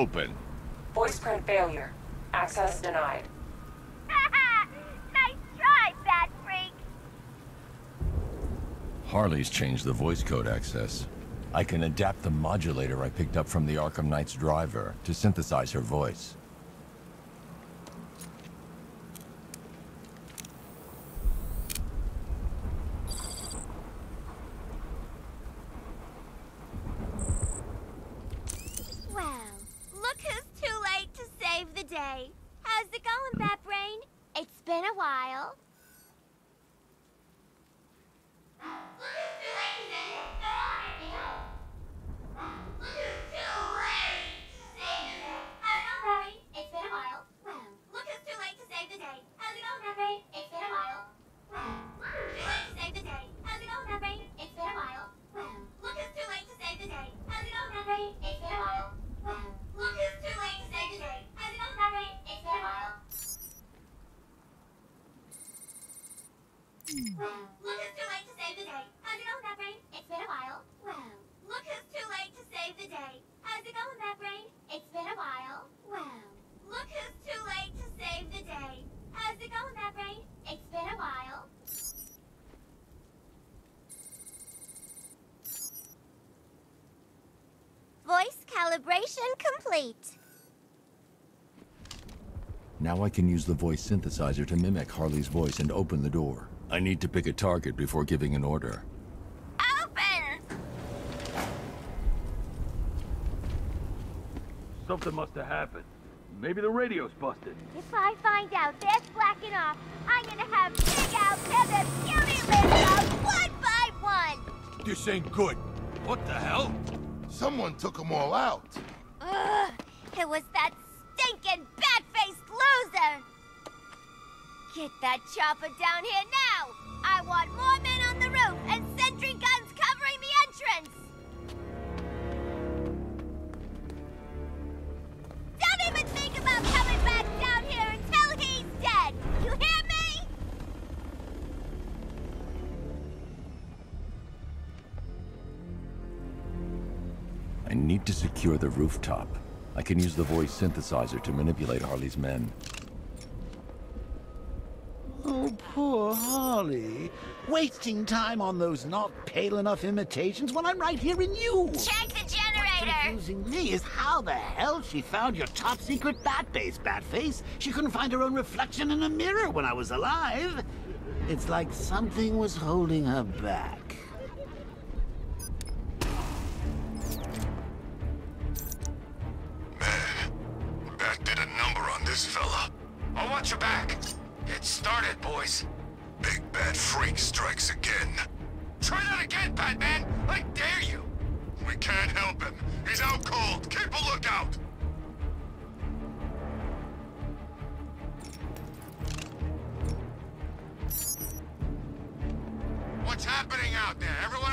Open. Voice print failure. Access denied. nice try, Bat Freak. Harley's changed the voice code access. I can adapt the modulator I picked up from the Arkham Knight's driver to synthesize her voice. Now I can use the voice synthesizer to mimic Harley's voice and open the door. I need to pick a target before giving an order. Open! Something must have happened. Maybe the radio's busted. If I find out they're blacking off, I'm gonna have Big Al tear their beauty lids off one by one! This ain't good. What the hell? Someone took them all out. Chopper down here now! I want more men on the roof and sentry guns covering the entrance! Don't even think about coming back down here until he's dead! You hear me? I need to secure the rooftop. I can use the voice synthesizer to manipulate Harley's men. Oh, poor Harley. Wasting time on those not pale enough imitations when I'm right here in you. Check the generator! Confusing me is how the hell she found your top secret bat base, Batface. She couldn't find her own reflection in a mirror when I was alive. It's like something was holding her back. Bat did a number on this fella. I'll watch your back. Get started, boys. Big bad freak strikes again. Try that again, Batman! I dare you! We can't help him. He's out cold. Keep a lookout! What's happening out there? Everyone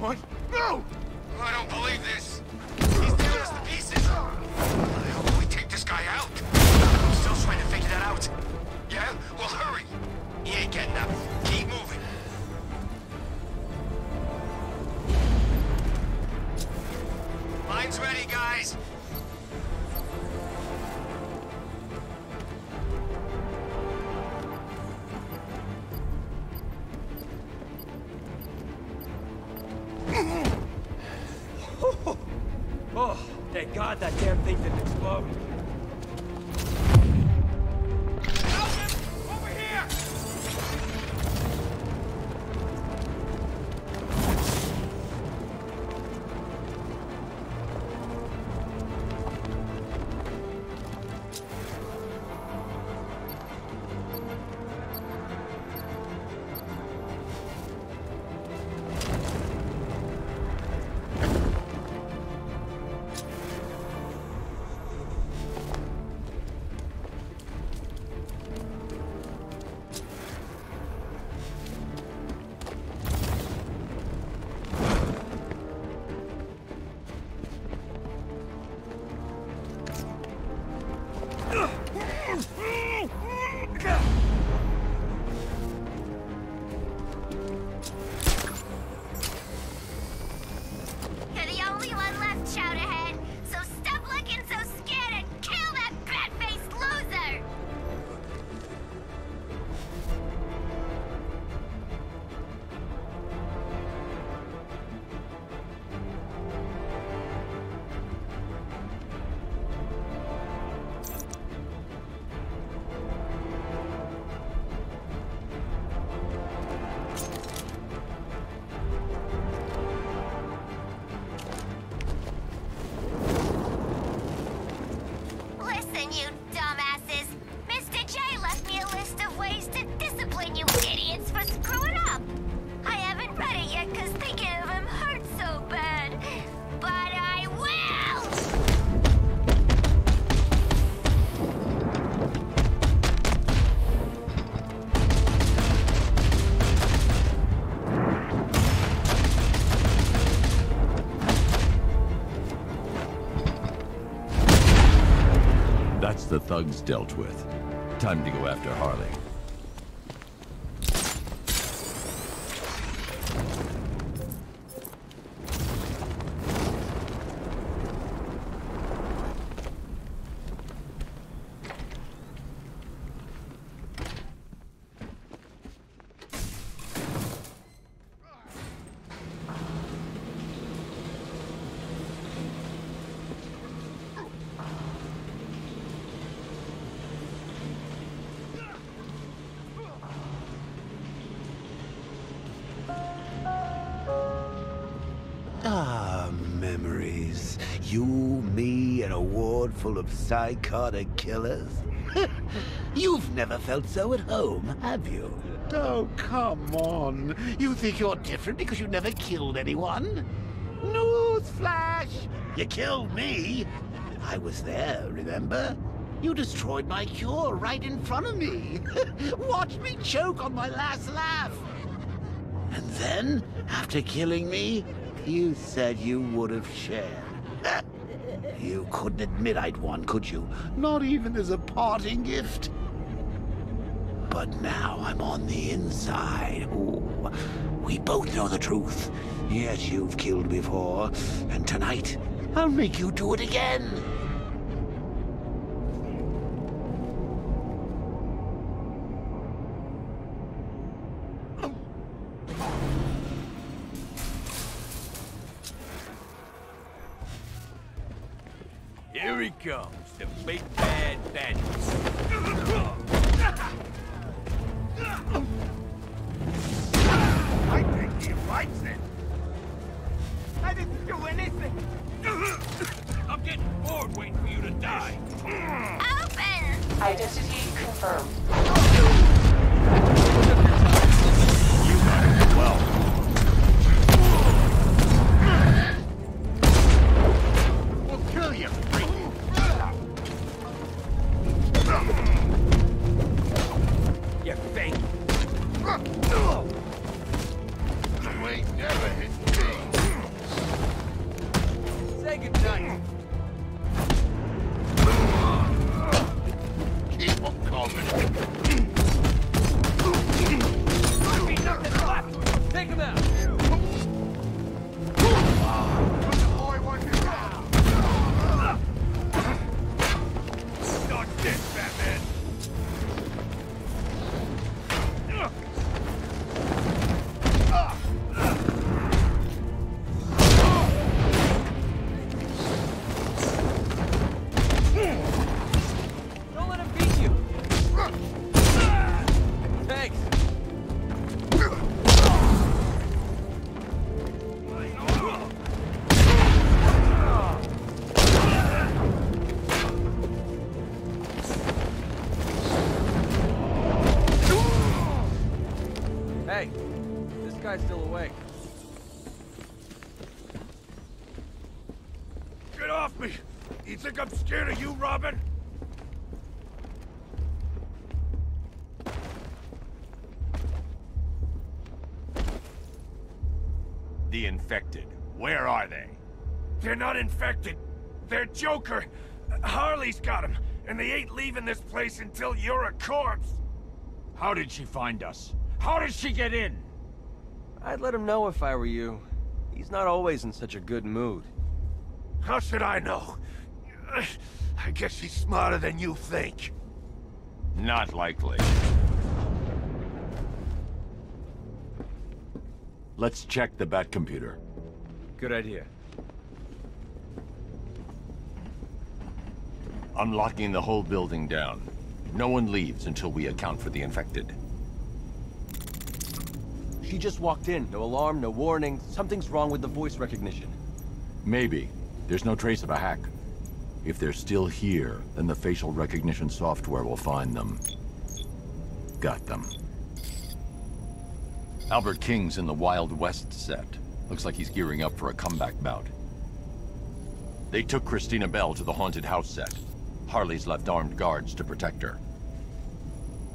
What? No! Thugs dealt with. Time to go after Harley. Full of psychotic killers. You've never felt so at home, have you? Oh, come on. You think you're different because you never killed anyone? Newsflash! You killed me. I was there, remember? You destroyed my cure right in front of me. Watch me choke on my last laugh. And then, after killing me, you said you would have shared. I'd won, could you? Not even as a parting gift. But now I'm on the inside. Ooh, we both know the truth. Yes, you've killed before, and tonight I'll make you do it again. Here he comes, the big bad bandit. I think he likes it. I didn't do anything. I'm getting bored waiting for you to die. Open! Identity confirmed. We'll They're not infected. They're Joker. Harley's got him, and they ain't leaving this place until you're a corpse. How did she find us? How did she get in? I'd let him know if I were you. He's not always in such a good mood. How should I know? I guess she's smarter than you think. Not likely. Let's check the Bat computer. Good idea. Unlocking the whole building down. No one leaves until we account for the infected. She just walked in. No alarm, no warning. Something's wrong with the voice recognition. Maybe. There's no trace of a hack. If they're still here, then the facial recognition software will find them. Got them. Albert King's in the Wild West set. Looks like he's gearing up for a comeback bout. They took Christina Bell to the haunted house set. Harley's left armed guards to protect her.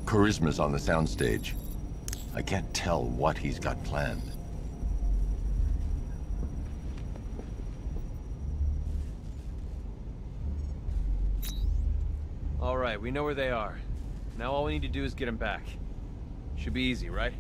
Charisma's on the soundstage. I can't tell what he's got planned. All right, we know where they are. Now all we need to do is get them back. Should be easy, right?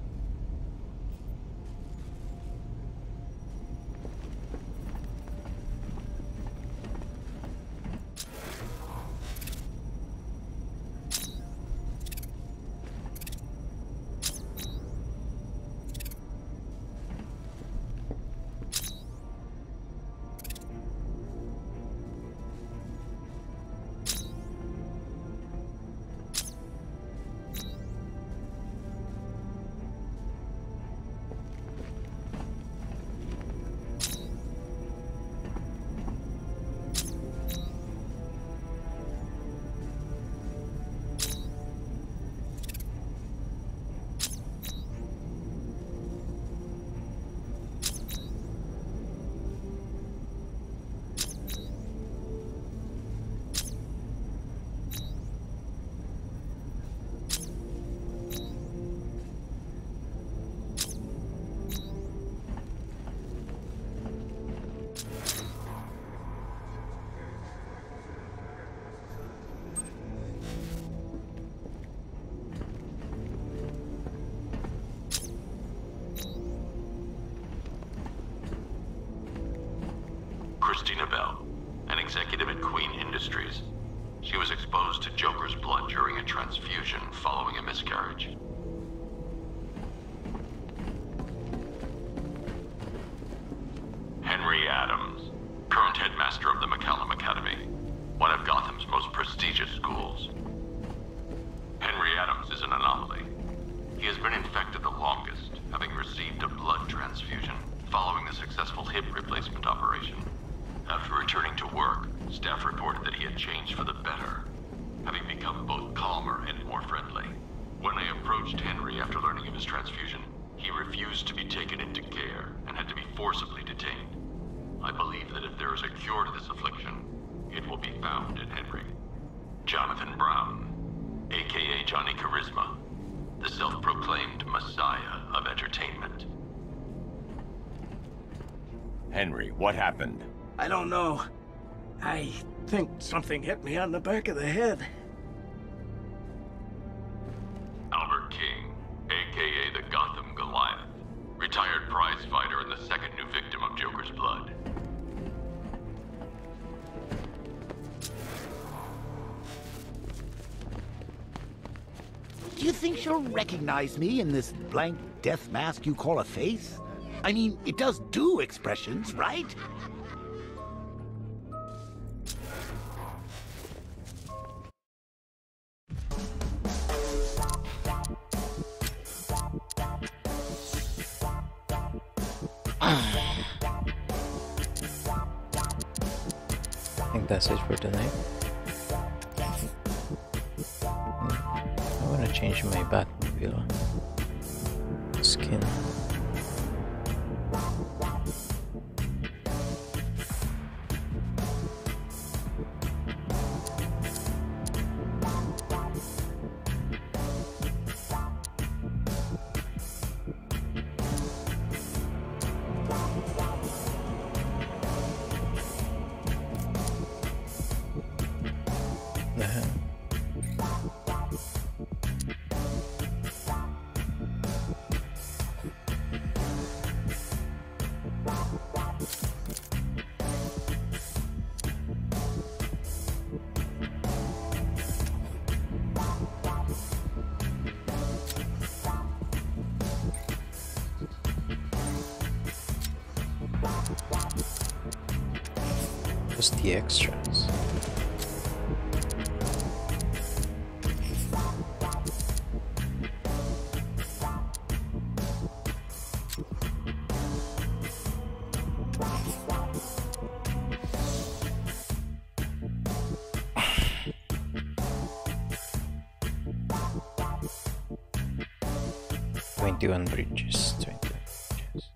What happened? I don't know. I think something hit me on the back of the head. Albert King, aka the Gotham Goliath, retired prize fighter and the second new victim of Joker's blood. Do you think she'll recognize me in this blank death mask you call a face? I mean, it does do expressions, right? 21 bridges. 21 bridges.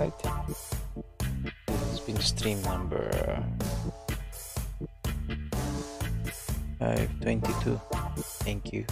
Right. It's been stream number 522. Thank you.